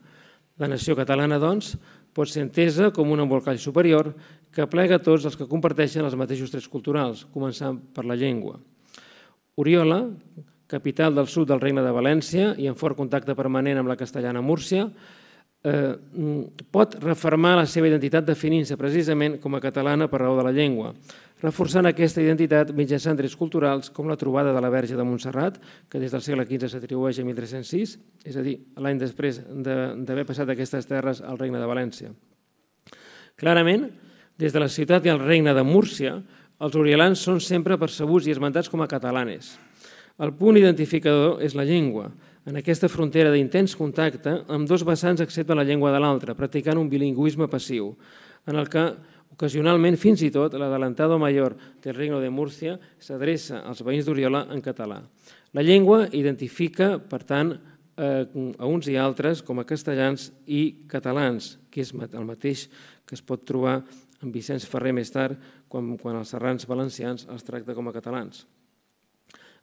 La nació catalana, doncs, pot ser entesa com un embolcall superior que plega tots els que comparteixen els mateixos trets culturals, començant per la llengua. Oriola, capital del sud del Regne de València i en fort contacte permanent amb la castellana Múrcia, pot reformar la seva identitat definint-se precisament com a catalana per raó de la llengua, reforçant aquesta identitat mitjançant drets culturals com la trobada de la Verge de Montserrat, que des del segle XV s'atribueix a 1306, és a dir, l'any després d'haver passat aquestes terres al Regne de València. Clarament, des de la ciutat i el Regne de Múrcia, els oriolans són sempre percebuts i esmentats com a catalanes. El punt identificador és la llengua, en aquesta frontera d'intens contacte amb dos vessants excepte la llengua de l'altre, practicant un bilingüisme passiu, en el que Ocasionalment, fins i tot, l'adelantado major del Reino de Múrcia s'adreça als veïns d'Oriola en català. La llengua identifica, per tant, eh, a uns i altres com a castellans i catalans, que és el mateix que es pot trobar en Vicenç Ferrer més tard, quan, quan els serrans valencians els tracta com a catalans.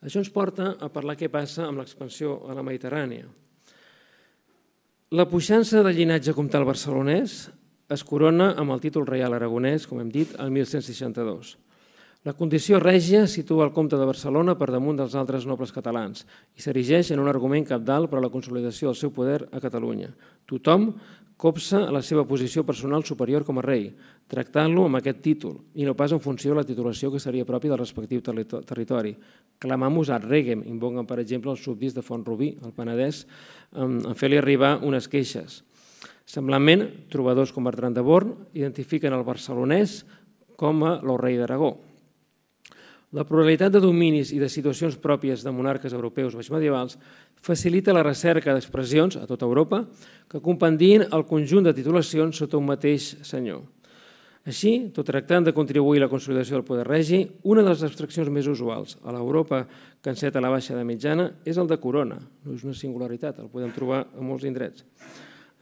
Això ens porta a parlar què passa amb l'expansió a la Mediterrània. La puixança del llinatge comtal barcelonès es corona amb el títol reial aragonès, com hem dit, el 1162. La condició règia situa el comte de Barcelona per damunt dels altres nobles catalans i s'erigeix en un argument capdalt per a la consolidació del seu poder a Catalunya. Tothom copsa a la seva posició personal superior com a rei, tractant-lo amb aquest títol i no pas en funció de la titulació que seria pròpia del respectiu territori. Clamamus ad regem, invoquen, per exemple, el súbdits de Font Rubí, al Penedès, en fer-li arribar unes queixes. Semblantment, trobadors com Bertran de Born identifiquen el barcelonès com a l'O rei d'Aragó. La pluralitat de dominis i de situacions pròpies de monarques europeus baix medievals facilita la recerca d'expressions a tota Europa que compendien el conjunt de titulacions sota un mateix senyor. Així, tot tractant de contribuir a la consolidació del poder regi, una de les abstraccions més usuals a l'Europa que enceta la baixa de mitjana és el de corona. No és una singularitat, el podem trobar a molts indrets.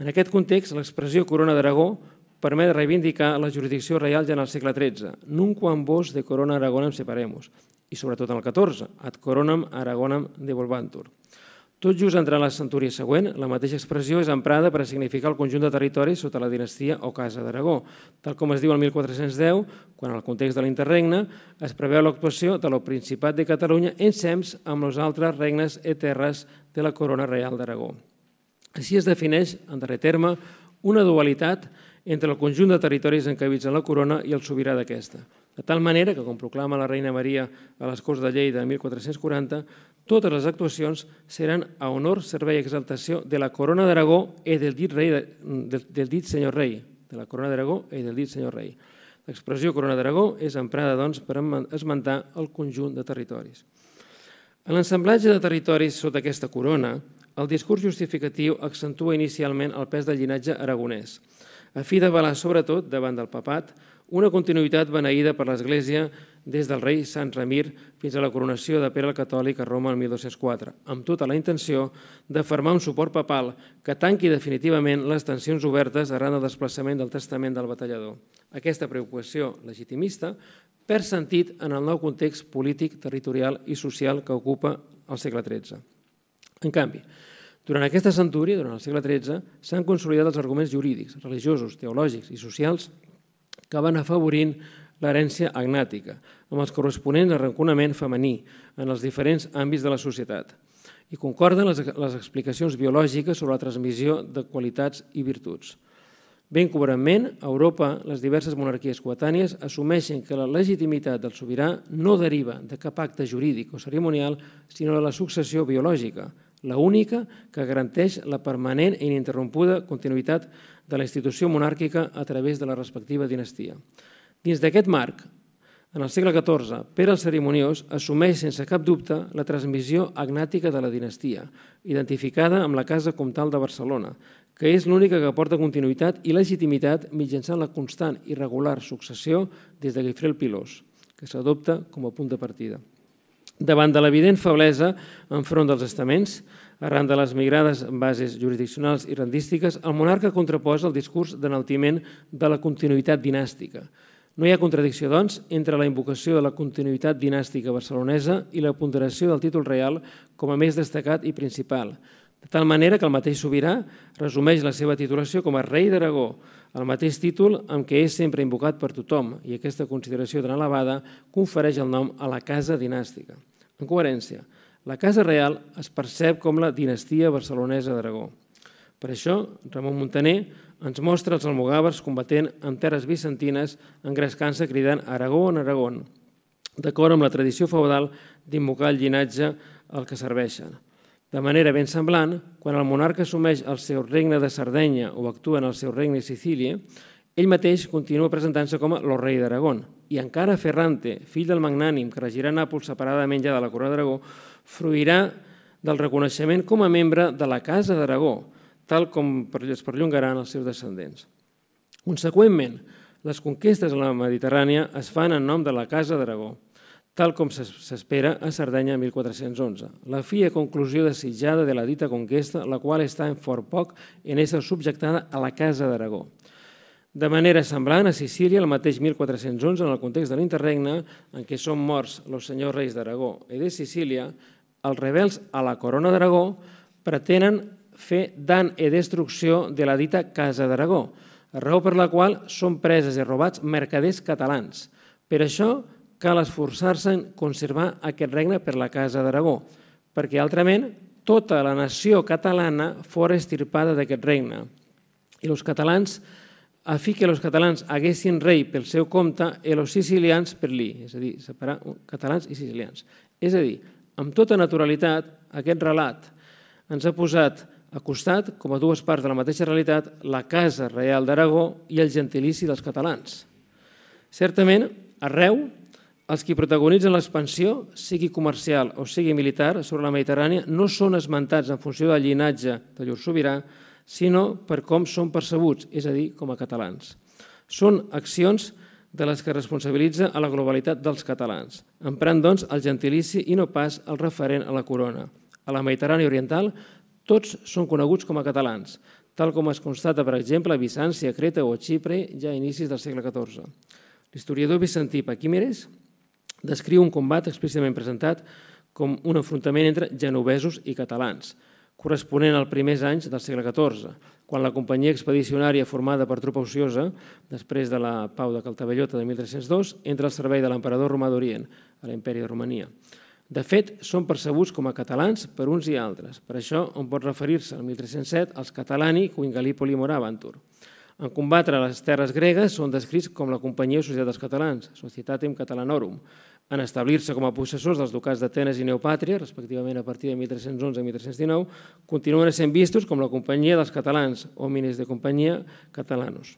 En aquest context, l'expressió corona d'Aragó permet reivindicar la jurisdicció reial ja en el segle XIII, nunquam vos de corona Aragonam separemus, i sobretot en el XIV, ad coronam Aragonam devolvantur. Tot just entre la centúria següent, la mateixa expressió és emprada per a significar el conjunt de territoris sota la dinastia o casa d'Aragó, tal com es diu el 1410, quan en el context de l'interregne es preveu l'actuació de lo Principat de Catalunya ensems amb els altres regnes e terres de la corona reial d'Aragó. Així es defineix, en darrer terme, una dualitat entre el conjunt de territoris encabits en la corona i el sobirà d'aquesta. De tal manera que, com proclama la reina Maria a les Corts de Lleida de 1440, totes les actuacions seran a honor, servei i exaltació de la corona d'Aragó i del dit, rei, del, del dit senyor rei, de la corona d'Aragó i del dit senyor rei. L'expressió corona d'Aragó és emprada doncs, per esmentar el conjunt de territoris. En l'ensemblatge de territoris sota aquesta corona, el discurs justificatiu accentua inicialment el pes del llinatge aragonès, a fi de valer, sobretot, davant del papat, una continuïtat beneïda per l'Església des del rei Sant Ramir fins a la coronació de Pere el Catòlic a Roma el 1204, amb tota la intenció de formar un suport papal que tanqui definitivament les tensions obertes arran del desplaçament del testament del batallador. Aquesta preocupació legitimista perd sentit en el nou context polític, territorial i social que ocupa el segle XIII. En canvi, durant aquesta centúria, durant el segle XIII, s'han consolidat els arguments jurídics, religiosos, teològics i socials que van afavorint l'herència agnàtica, amb els corresponents arranconament femení en els diferents àmbits de la societat. I concorden les, les explicacions biològiques sobre la transmissió de qualitats i virtuts. Ben cobrament, a Europa, les diverses monarquies coetànies assumeixen que la legitimitat del sobirà no deriva de cap acte jurídic o cerimonial, sinó de la successió biològica, la única que garanteix la permanent i ininterrompuda continuïtat de la institució monàrquica a través de la respectiva dinastia. Dins d'aquest marc, en el segle XIV, Pere el Cerimoniós assumeix sense cap dubte la transmissió agnàtica de la dinastia, identificada amb la Casa Comtal de Barcelona, que és l'única que aporta continuïtat i legitimitat mitjançant la constant i regular successió des de Guifré el Pilós, que s'adopta com a punt de partida. Davant de l'evident feblesa enfront dels estaments, arran de les migrades bases jurisdiccionals i rendístiques, el monarca contraposa el discurs d'enaltiment de la continuïtat dinàstica. No hi ha contradicció, doncs, entre la invocació de la continuïtat dinàstica barcelonesa i la ponderació del títol real com a més destacat i principal, de tal manera que el mateix sobirà resumeix la seva titulació com a rei d'Aragó, el mateix títol amb què és sempre invocat per tothom i aquesta consideració tan elevada confereix el nom a la casa dinàstica. En coherència, la casa real es percep com la dinastia barcelonesa d'Aragó. Per això, Ramon Montaner ens mostra els almogàvers combatent en terres vicentines engrescant-se cridant Aragó en Aragó, d'acord amb la tradició feudal d'invocar el llinatge al que serveixen. De manera ben semblant, quan el monarca assumeix el seu regne de Sardenya o actua en el seu regne de Sicília, ell mateix continua presentant-se com a lo rei d'Aragón. I encara Ferrante, fill del magnànim que regirà Nàpols separadament ja de la corona d'Aragó, fruirà del reconeixement com a membre de la Casa d'Aragó, tal com es perllongaran els seus descendents. Conseqüentment, les conquestes a la Mediterrània es fan en nom de la Casa d'Aragó tal com s'espera a Sardenya 1411. La fi i conclusió desitjada de la dita conquesta, la qual està en fort poc en ésser subjectada a la Casa d'Aragó. De manera semblant, a Sicília, el mateix 1411, en el context de l'interregne, en què són morts els senyors reis d'Aragó i de Sicília, els rebels a la corona d'Aragó pretenen fer dan e destrucció de la dita Casa d'Aragó, raó per la qual són preses i robats mercaders catalans. Per això cal esforçar-se en conservar aquest regne per la Casa d'Aragó, perquè altrament tota la nació catalana fora estirpada d'aquest regne. I els catalans, a fi que els catalans haguessin rei pel seu compte i els sicilians per li, és a dir, separar catalans i sicilians. És a dir, amb tota naturalitat, aquest relat ens ha posat a costat, com a dues parts de la mateixa realitat, la Casa Reial d'Aragó i el gentilici dels catalans. Certament, arreu, els qui protagonitzen l'expansió, sigui comercial o sigui militar, sobre la Mediterrània, no són esmentats en funció del llinatge de llur sobirà, sinó per com són percebuts, és a dir, com a catalans. Són accions de les que responsabilitza a la globalitat dels catalans, emprant, doncs, el gentilici i no pas el referent a la corona. A la Mediterrània Oriental, tots són coneguts com a catalans, tal com es constata, per exemple, a Bizància, Creta o a Xipre ja a inicis del segle XIV. L'historiador bizantí Paquímeres descriu un combat explícitament presentat com un enfrontament entre genovesos i catalans, corresponent als primers anys del segle XIV, quan la companyia expedicionària formada per tropa ociosa, després de la pau de Caltabellota de 1302, entra al servei de l'emperador romà d'Orient, a l'imperi de Romania. De fet, són percebuts com a catalans per uns i altres. Per això, on pot referir-se al 1307 als catalani quin Gallipoli moravantur. En combatre les terres gregues són descrits com la Companyia de Societat dels Catalans, Societatem Catalanorum, en establir-se com a possessors dels ducats d'Atenes i Neopàtria, respectivament a partir de 1311 i 1319, continuen sent vistos com la companyia dels catalans, mines de companyia catalanos.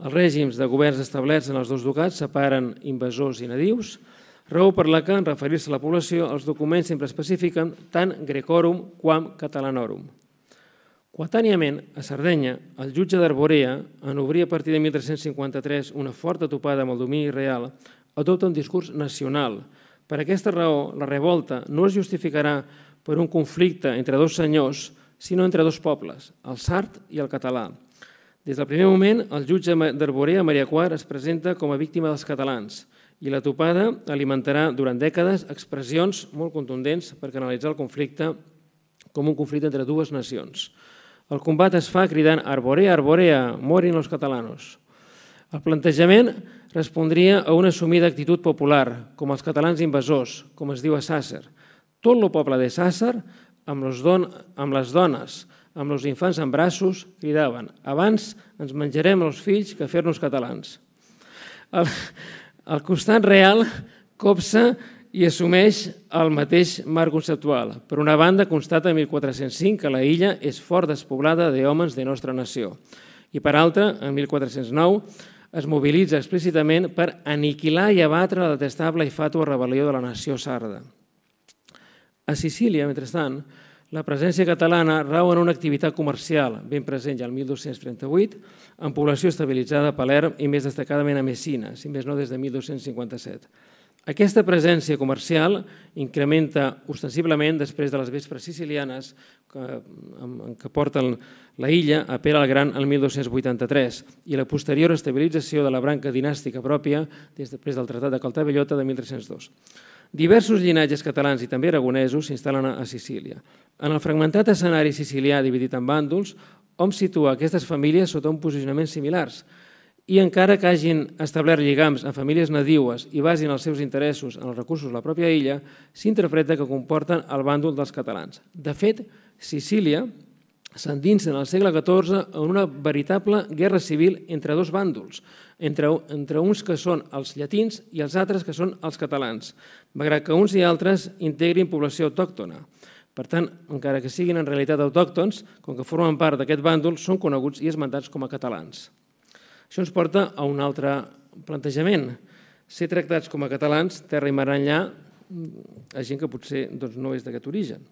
Els règims de governs establerts en els dos ducats separen invasors i nadius, raó per la que, en referir-se a la població, els documents sempre especifiquen tant grecorum quam catalanorum. Coetàniament, a Sardenya, el jutge d'Arborea, en obrir a partir de 1353 una forta topada amb el domini real, adopta un discurs nacional. Per aquesta raó, la revolta no es justificarà per un conflicte entre dos senyors, sinó entre dos pobles, el sard i el català. Des del primer moment, el jutge d'Arborea, Maria Quart, es presenta com a víctima dels catalans i la topada alimentarà durant dècades expressions molt contundents per canalitzar el conflicte com un conflicte entre dues nacions. El combat es fa cridant Arborea, Arborea, morin els catalanos. El plantejament respondria a una assumida actitud popular, com els catalans invasors, com es diu a Sàcer. Tot el poble de Sàcer, amb, don amb les dones, amb els infants en braços, cridaven abans ens menjarem els fills que fer-nos catalans. El, el costat real copsa i assumeix el mateix marc conceptual. Per una banda, constata en 1405 que la illa és fort despoblada d'homes de nostra nació. I per altra, en 1409, es mobilitza explícitament per aniquilar i abatre la detestable i fàtua rebel·lió de la nació sarda. A Sicília, mentrestant, la presència catalana rau en una activitat comercial ben present ja el 1238, amb població estabilitzada a Palerm i més destacadament a Messina, si més no des de 1257. Aquesta presència comercial incrementa ostensiblement després de les vespres sicilianes que, en porten la illa a Pere el Gran el 1283 i la posterior estabilització de la branca dinàstica pròpia des després del Tractat de Caltabellota de 1302. Diversos llinatges catalans i també aragonesos s'instal·len a Sicília. En el fragmentat escenari sicilià dividit en bàndols, hom situa aquestes famílies sota un posicionament similars, i encara que hagin establert lligams amb famílies nadiues i basin els seus interessos en els recursos de la pròpia illa, s'interpreta que comporten el bàndol dels catalans. De fet, Sicília s'endinsa en el segle XIV en una veritable guerra civil entre dos bàndols, entre, entre uns que són els llatins i els altres que són els catalans, malgrat que uns i altres integrin població autòctona. Per tant, encara que siguin en realitat autòctons, com que formen part d'aquest bàndol, són coneguts i esmentats com a catalans. Això ens porta a un altre plantejament. Ser tractats com a catalans, terra i mar enllà, a gent que potser doncs, no és d'aquest origen.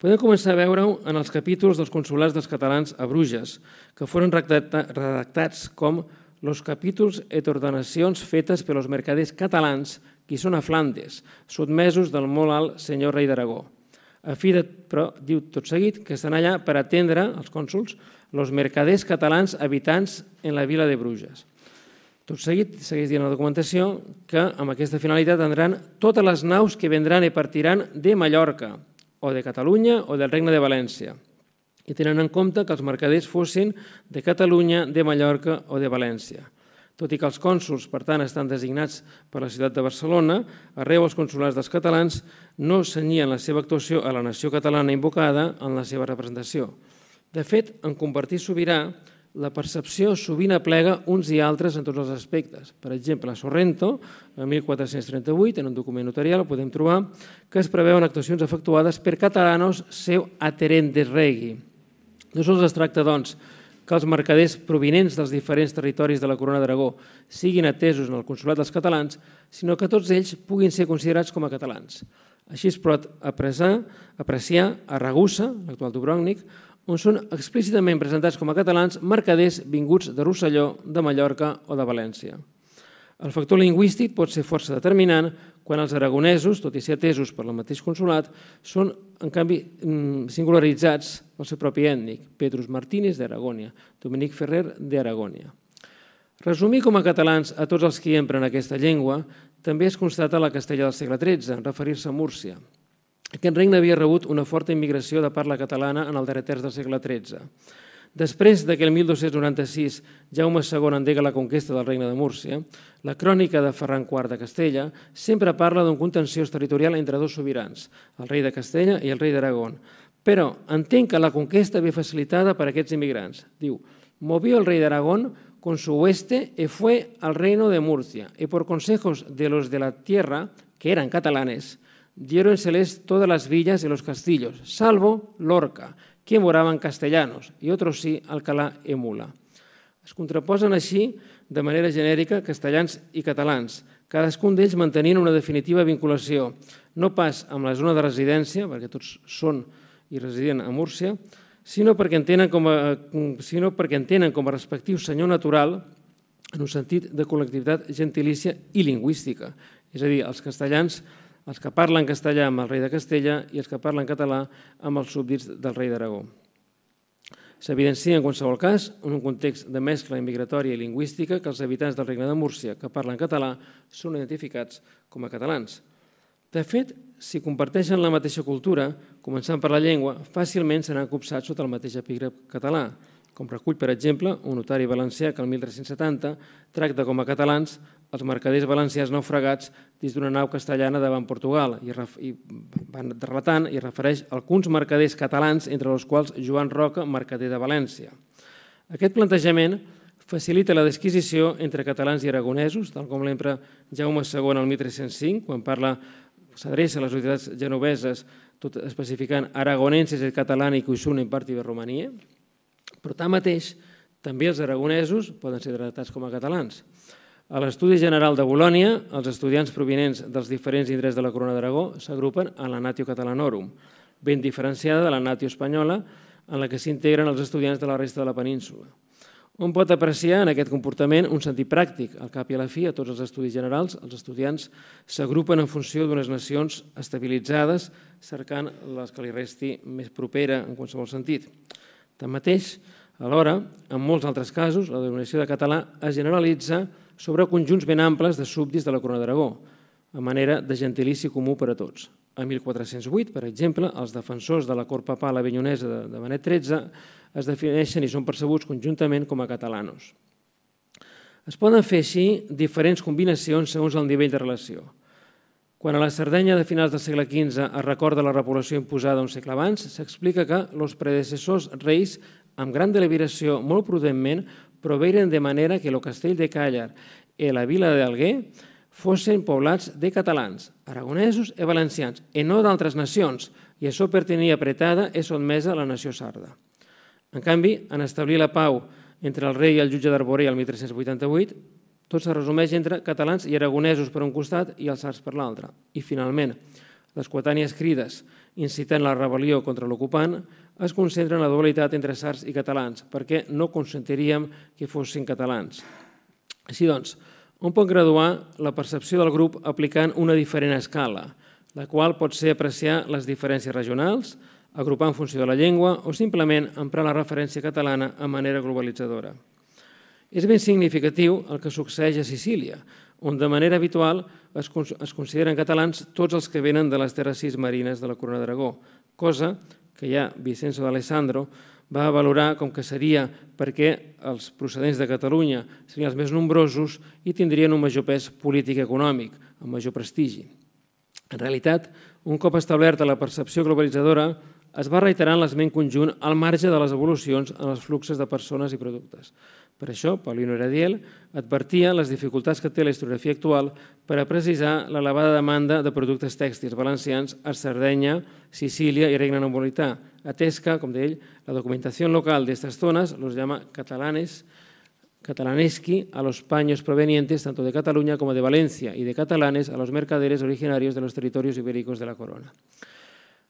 Podem començar a veure-ho en els capítols dels consulats dels catalans a Bruges, que foren redactats com los capítols et ordenacions fetes per als mercaders catalans qui són a Flandes, sotmesos del molt alt senyor rei d'Aragó. A fi de, però, diu tot seguit, que estan allà per atendre, els cònsuls, los mercaders catalans habitants en la vila de Bruges. Tot seguit, segueix dient la documentació, que amb aquesta finalitat tindran totes les naus que vendran i partiran de Mallorca, o de Catalunya o del Regne de València i tenen en compte que els mercaders fossin de Catalunya, de Mallorca o de València. Tot i que els cònsuls, per tant, estan designats per la ciutat de Barcelona, arreu els consulats dels catalans no senyien la seva actuació a la nació catalana invocada en la seva representació. De fet, en convertir sobirà, la percepció sovint aplega uns i altres en tots els aspectes. Per exemple, a Sorrento, en 1438, en un document notarial, podem trobar que es preveuen actuacions efectuades per catalanos seu aterentes regi. No sols es tracta, doncs, que els mercaders provinents dels diferents territoris de la Corona d'Aragó siguin atesos en el consulat dels catalans, sinó que tots ells puguin ser considerats com a catalans. Així es pot apreciar, apreciar a Ragusa, l'actual Dubrovnik, on són explícitament presentats com a catalans mercaders vinguts de Rosselló, de Mallorca o de València. El factor lingüístic pot ser força determinant quan els aragonesos, tot i ser atesos per el mateix consulat, són, en canvi, mm, singularitzats pel seu propi ètnic, Petrus Martínez d'Aragònia, Dominic Ferrer d'Aragònia. Resumir com a catalans a tots els que empren aquesta llengua també es constata a la Castella del segle XIII, en referir-se a Múrcia. Aquest regne havia rebut una forta immigració de parla catalana en el darrer terç del segle XIII. Després de que el 1296 Jaume II endega la conquesta del regne de Múrcia, la crònica de Ferran IV de Castella sempre parla d'un contenciós territorial entre dos sobirans, el rei de Castella i el rei d'Aragón. Però entenc que la conquesta ve facilitada per aquests immigrants. Diu, movió el rei de Aragón con su oeste y fue al reino de Murcia, y por consejos de los de la tierra, que eran catalanes, diéronseles todas las villas y los castillos, salvo Lorca, que moraven castellanos, i otros sí, Alcalà i Mula. Es contraposen així, de manera genèrica, castellans i catalans, cadascun d'ells mantenint una definitiva vinculació, no pas amb la zona de residència, perquè tots són i residien a Múrcia, sinó perquè entenen com a, sinó perquè entenen com a respectiu senyor natural en un sentit de col·lectivitat gentilícia i lingüística. És a dir, els castellans els que parlen castellà amb el rei de Castella i els que parlen català amb els súbdits del rei d'Aragó. S'evidencia en qualsevol cas, en un context de mescla immigratòria i lingüística, que els habitants del regne de Múrcia que parlen català són identificats com a catalans. De fet, si comparteixen la mateixa cultura, començant per la llengua, fàcilment seran copsats sota el mateix epígraf català, com recull, per exemple, un notari valencià que el 1370 tracta com a catalans els mercaders valencians naufragats dins d'una nau castellana davant Portugal i, i van relatant i refereix alguns mercaders catalans, entre els quals Joan Roca, mercader de València. Aquest plantejament facilita la disquisició entre catalans i aragonesos, tal com l'empra Jaume II el 1305, quan parla s'adreça a les autoritats genoveses, tot especificant aragonenses i catalani que en part de Romania, però tanmateix també els aragonesos poden ser tractats com a catalans. A l'Estudi General de Bolònia, els estudiants provinents dels diferents indrets de la Corona d'Aragó s'agrupen a la Natio Catalanorum, ben diferenciada de la Natio Espanyola, en la que s'integren els estudiants de la resta de la península. Un pot apreciar en aquest comportament un sentit pràctic. Al cap i a la fi, a tots els estudis generals, els estudiants s'agrupen en funció d'unes nacions estabilitzades, cercant les que li resti més propera en qualsevol sentit. Tanmateix, alhora, en molts altres casos, la denominació de català es generalitza sobre conjunts ben amples de súbdits de la Corona d'Aragó, a manera de gentilici comú per a tots. A 1408, per exemple, els defensors de la cort papal avinyonesa de, Benet XIII es defineixen i són percebuts conjuntament com a catalanos. Es poden fer així diferents combinacions segons el nivell de relació. Quan a la Sardenya de finals del segle XV es recorda la repoblació imposada un segle abans, s'explica que els predecessors reis, amb gran deliberació, molt prudentment, proveren de manera que el castell de Càller i la vila d'Alguer fossin poblats de catalans, aragonesos i valencians, i no d'altres nacions, i això pertenia apretada i sotmesa a la nació sarda. En canvi, en establir la pau entre el rei i el jutge d'Arboré el 1388, tot se resumeix entre catalans i aragonesos per un costat i els sards per l'altre. I, finalment, les coetànies crides incitant la rebel·lió contra l'ocupant es concentra en la dualitat entre sards i catalans, perquè no consentiríem que fossin catalans. Així doncs, un pot graduar la percepció del grup aplicant una diferent escala, la qual pot ser apreciar les diferències regionals, agrupar en funció de la llengua o simplement emprar la referència catalana a manera globalitzadora. És ben significatiu el que succeeix a Sicília, on de manera habitual es, consideren catalans tots els que venen de les terres sis marines de la Corona d'Aragó, cosa que ja Vicenzo d'Alessandro va valorar com que seria perquè els procedents de Catalunya serien els més nombrosos i tindrien un major pes polític i econòmic, amb major prestigi. En realitat, un cop establerta la percepció globalitzadora, es va reiterant l'esment conjunt al marge de les evolucions en els fluxes de persones i productes. Per això, Paulino Heradiel advertia les dificultats que té la historiografia actual per a precisar l'elevada demanda de productes tèxtils valencians a Sardenya, Sicília i Regne Napolità, atès que, com deia ell, la documentació local d'aquestes zones los llama catalanes, catalanesqui a los paños provenientes tanto de Cataluña como de Valencia y de catalanes a los mercaderes originarios de los territorios ibéricos de la corona.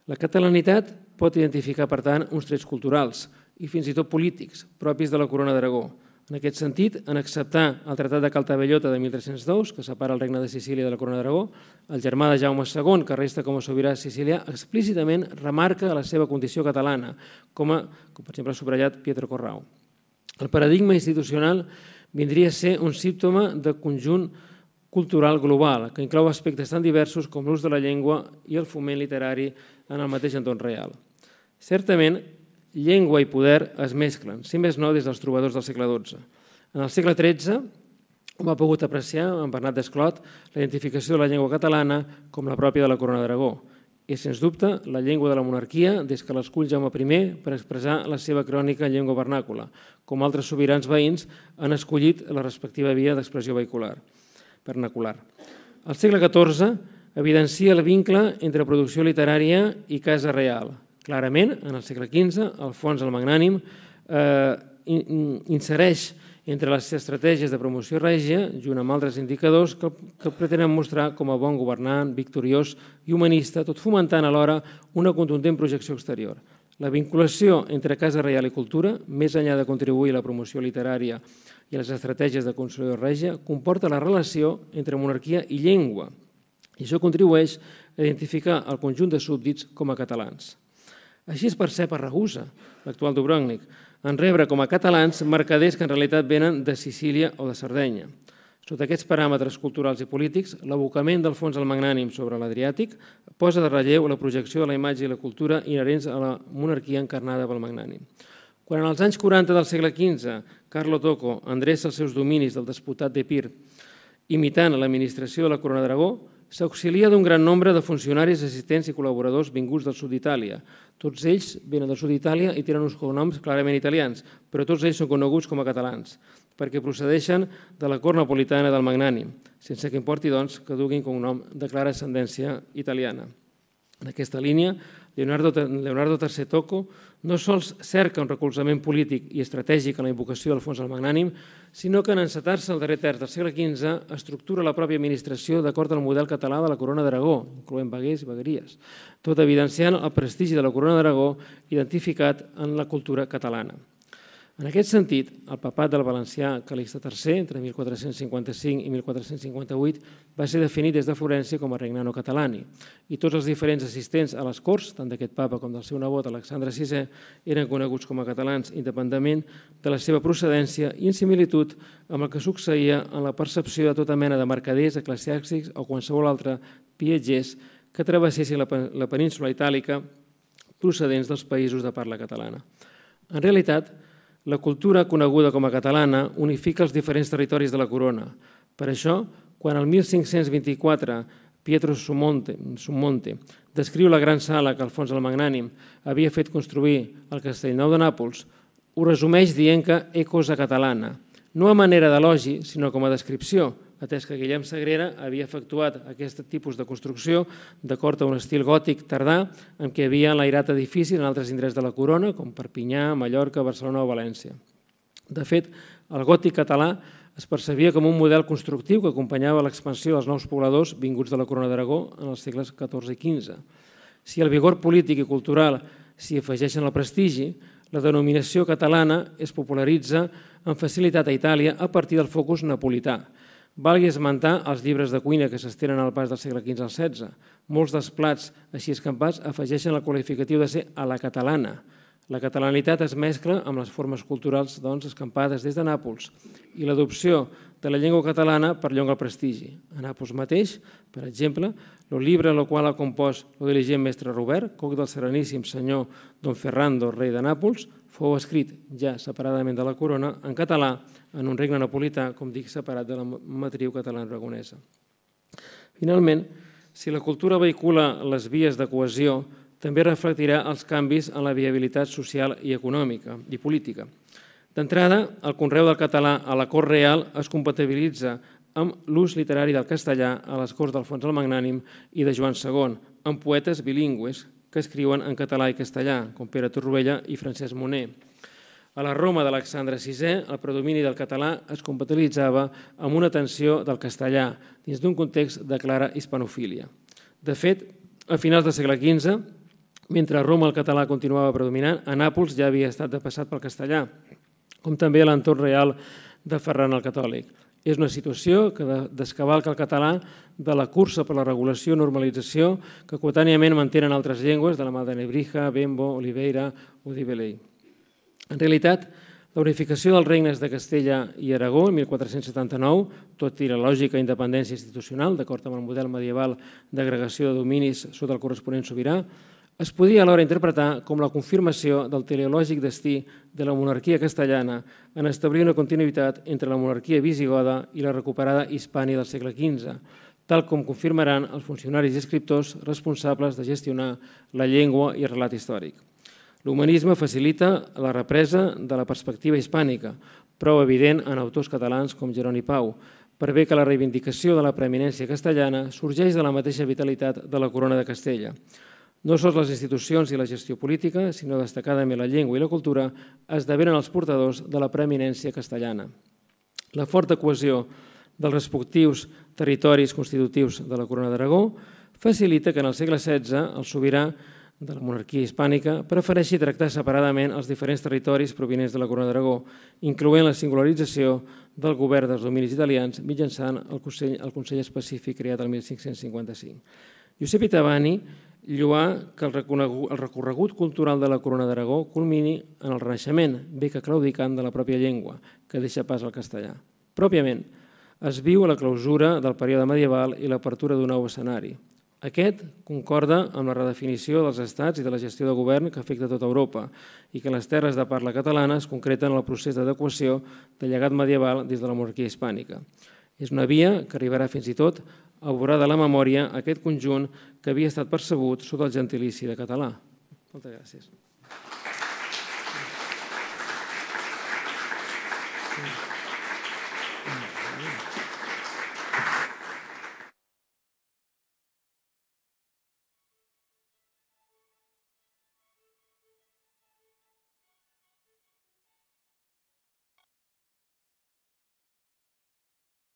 La catalanitat pot identificar, per tant, uns trets culturals i fins i tot polítics propis de la corona d'Aragó, en aquest sentit, en acceptar el Tractat de Caltabellota de 1302, que separa el regne de Sicília de la Corona d'Aragó, el germà de Jaume II, que resta com a sobirà sicilià, explícitament remarca la seva condició catalana, com, a, com per exemple ha subratllat Pietro Corrao. El paradigma institucional vindria a ser un símptoma de conjunt cultural global, que inclou aspectes tan diversos com l'ús de la llengua i el foment literari en el mateix entorn real. Certament, llengua i poder es mesclen, si més no des dels trobadors del segle XII. En el segle XIII hom ha pogut apreciar en Bernat Desclot la identificació de la llengua catalana com la pròpia de la Corona d'Aragó. És, sens dubte, la llengua de la monarquia des que l'escull Jaume I per expressar la seva crònica en llengua vernàcula, com altres sobirans veïns han escollit la respectiva via d'expressió vehicular, vernacular. Al segle XIV evidencia el vincle entre producció literària i casa real, Clarament, en el segle XV, Alfons el Magnànim eh, insereix entre les estratègies de promoció règia, junt amb altres indicadors que, que pretenen mostrar com a bon governant, victoriós i humanista, tot fomentant alhora una contundent projecció exterior. La vinculació entre Casa Reial i Cultura, més enllà de contribuir a la promoció literària i a les estratègies de construcció règia, comporta la relació entre monarquia i llengua, i això contribueix a identificar el conjunt de súbdits com a catalans. Així és per ser per Ragusa, l'actual Dubrovnik, en rebre com a catalans mercaders que en realitat venen de Sicília o de Sardenya. Sota aquests paràmetres culturals i polítics, l'abocament del fons al magnànim sobre l'Adriàtic posa de relleu la projecció de la imatge i la cultura inherents a la monarquia encarnada pel magnànim. Quan els anys 40 del segle XV Carlo Tocco endreça els seus dominis del despotat d'Epir, imitant l'administració de la Corona d'Aragó, s'auxilia d'un gran nombre de funcionaris, assistents i col·laboradors vinguts del sud d'Itàlia. Tots ells venen del sud d'Itàlia i tenen uns cognoms clarament italians, però tots ells són coneguts com a catalans, perquè procedeixen de la cort napolitana del Magnànim, sense que importi, doncs, que duguin cognom de clara ascendència italiana. En aquesta línia, Leonardo, Leonardo Tocco no sols cerca un recolzament polític i estratègic en la invocació del fons al magnànim, sinó que en encetar-se al darrer terç del segle XV estructura la pròpia administració d'acord al model català de la Corona d'Aragó, incloent veguers i vegueries, tot evidenciant el prestigi de la Corona d'Aragó identificat en la cultura catalana. En aquest sentit, el papat del valencià Calixte III, entre 1455 i 1458, va ser definit des de Florència com a regnano catalani i tots els diferents assistents a les corts, tant d'aquest papa com del seu nebot Alexandre VI, eren coneguts com a catalans independentment de la seva procedència i en similitud amb el que succeïa en la percepció de tota mena de mercaders, eclesiàstics o qualsevol altre viatgers que travessessin la, la península itàlica procedents dels països de parla catalana. En realitat, la cultura coneguda com a catalana unifica els diferents territoris de la corona. Per això, quan el 1524 Pietro Sumonte, Sumonte descriu la gran sala que Alfons el Magnànim havia fet construir al Castellnou de Nàpols, ho resumeix dient que és cosa catalana, no a manera d'elogi, sinó com a descripció, atès que Guillem Sagrera havia efectuat aquest tipus de construcció d'acord a un estil gòtic tardà en què havia enlairat edificis en altres indrets de la corona, com Perpinyà, Mallorca, Barcelona o València. De fet, el gòtic català es percebia com un model constructiu que acompanyava l'expansió dels nous pobladors vinguts de la corona d'Aragó en els segles XIV i XV. Si el vigor polític i cultural s'hi afegeixen el prestigi, la denominació catalana es popularitza amb facilitat a Itàlia a partir del focus napolità, Valgui esmentar els llibres de cuina que s'estenen al pas del segle XV al XVI. Molts dels plats així escampats afegeixen el qualificatiu de ser a la catalana. La catalanitat es mescla amb les formes culturals doncs, escampades des de Nàpols i l'adopció de la llengua catalana perllonga el prestigi. A Nàpols mateix, per exemple, el llibre el qual ha compost el dirigent mestre Robert, coc del sereníssim senyor Don Ferrando, rei de Nàpols, fou escrit ja separadament de la corona en català en un regne napolità, com dic, separat de la matriu catalana-aragonesa. Finalment, si la cultura vehicula les vies de cohesió, també reflectirà els canvis en la viabilitat social i econòmica i política. D'entrada, el conreu del català a la cort real es compatibilitza amb l'ús literari del castellà a les corts d'Alfons el Magnànim i de Joan II, amb poetes bilingües que escriuen en català i castellà, com Pere Torroella i Francesc Moner. A la Roma d'Alexandre VI, el predomini del català es compatibilitzava amb una tensió del castellà dins d'un context de clara hispanofília. De fet, a finals del segle XV, mentre a Roma el català continuava predominant, a Nàpols ja havia estat depassat pel castellà, com també a l'entorn real de Ferran el Catòlic. És una situació que descavalca el català de la cursa per la regulació i normalització que quotàniament mantenen altres llengües de la mà de Nebrija, Bembo, Oliveira o Dibelei. En realitat, la unificació dels regnes de Castella i Aragó en 1479, tot i la lògica independència institucional, d'acord amb el model medieval d'agregació de dominis sota el corresponent sobirà, es podia alhora interpretar com la confirmació del teleològic destí de la monarquia castellana en establir una continuïtat entre la monarquia visigoda i la recuperada Hispània del segle XV, tal com confirmaran els funcionaris i escriptors responsables de gestionar la llengua i el relat històric. L'humanisme facilita la represa de la perspectiva hispànica, prou evident en autors catalans com Jeroni Pau, per bé que la reivindicació de la preeminència castellana sorgeix de la mateixa vitalitat de la corona de Castella. No sols les institucions i la gestió política, sinó destacadament la llengua i la cultura, esdevenen els portadors de la preeminència castellana. La forta cohesió dels respectius territoris constitutius de la Corona d'Aragó facilita que en el segle XVI el sobirà de la monarquia hispànica prefereixi tractar separadament els diferents territoris provinents de la Corona d'Aragó, incloent la singularització del govern dels dominis italians mitjançant el Consell, el Consell Específic creat el 1555. Josep Itabani lluar que el el recorregut cultural de la Corona d'Aragó culmini en el Renaixement, bé que claudicant de la pròpia llengua, que deixa pas al castellà. Pròpiament, es viu a la clausura del període medieval i l'apertura d'un nou escenari. Aquest concorda amb la redefinició dels estats i de la gestió de govern que afecta tota Europa i que les terres de parla catalana es concreten en el procés d'adequació del llegat medieval des de la monarquia hispànica. És una via que arribarà fins i tot a obrar de la memòria aquest conjunt que havia estat percebut sota el gentilici de català. Moltes gràcies. Thank you.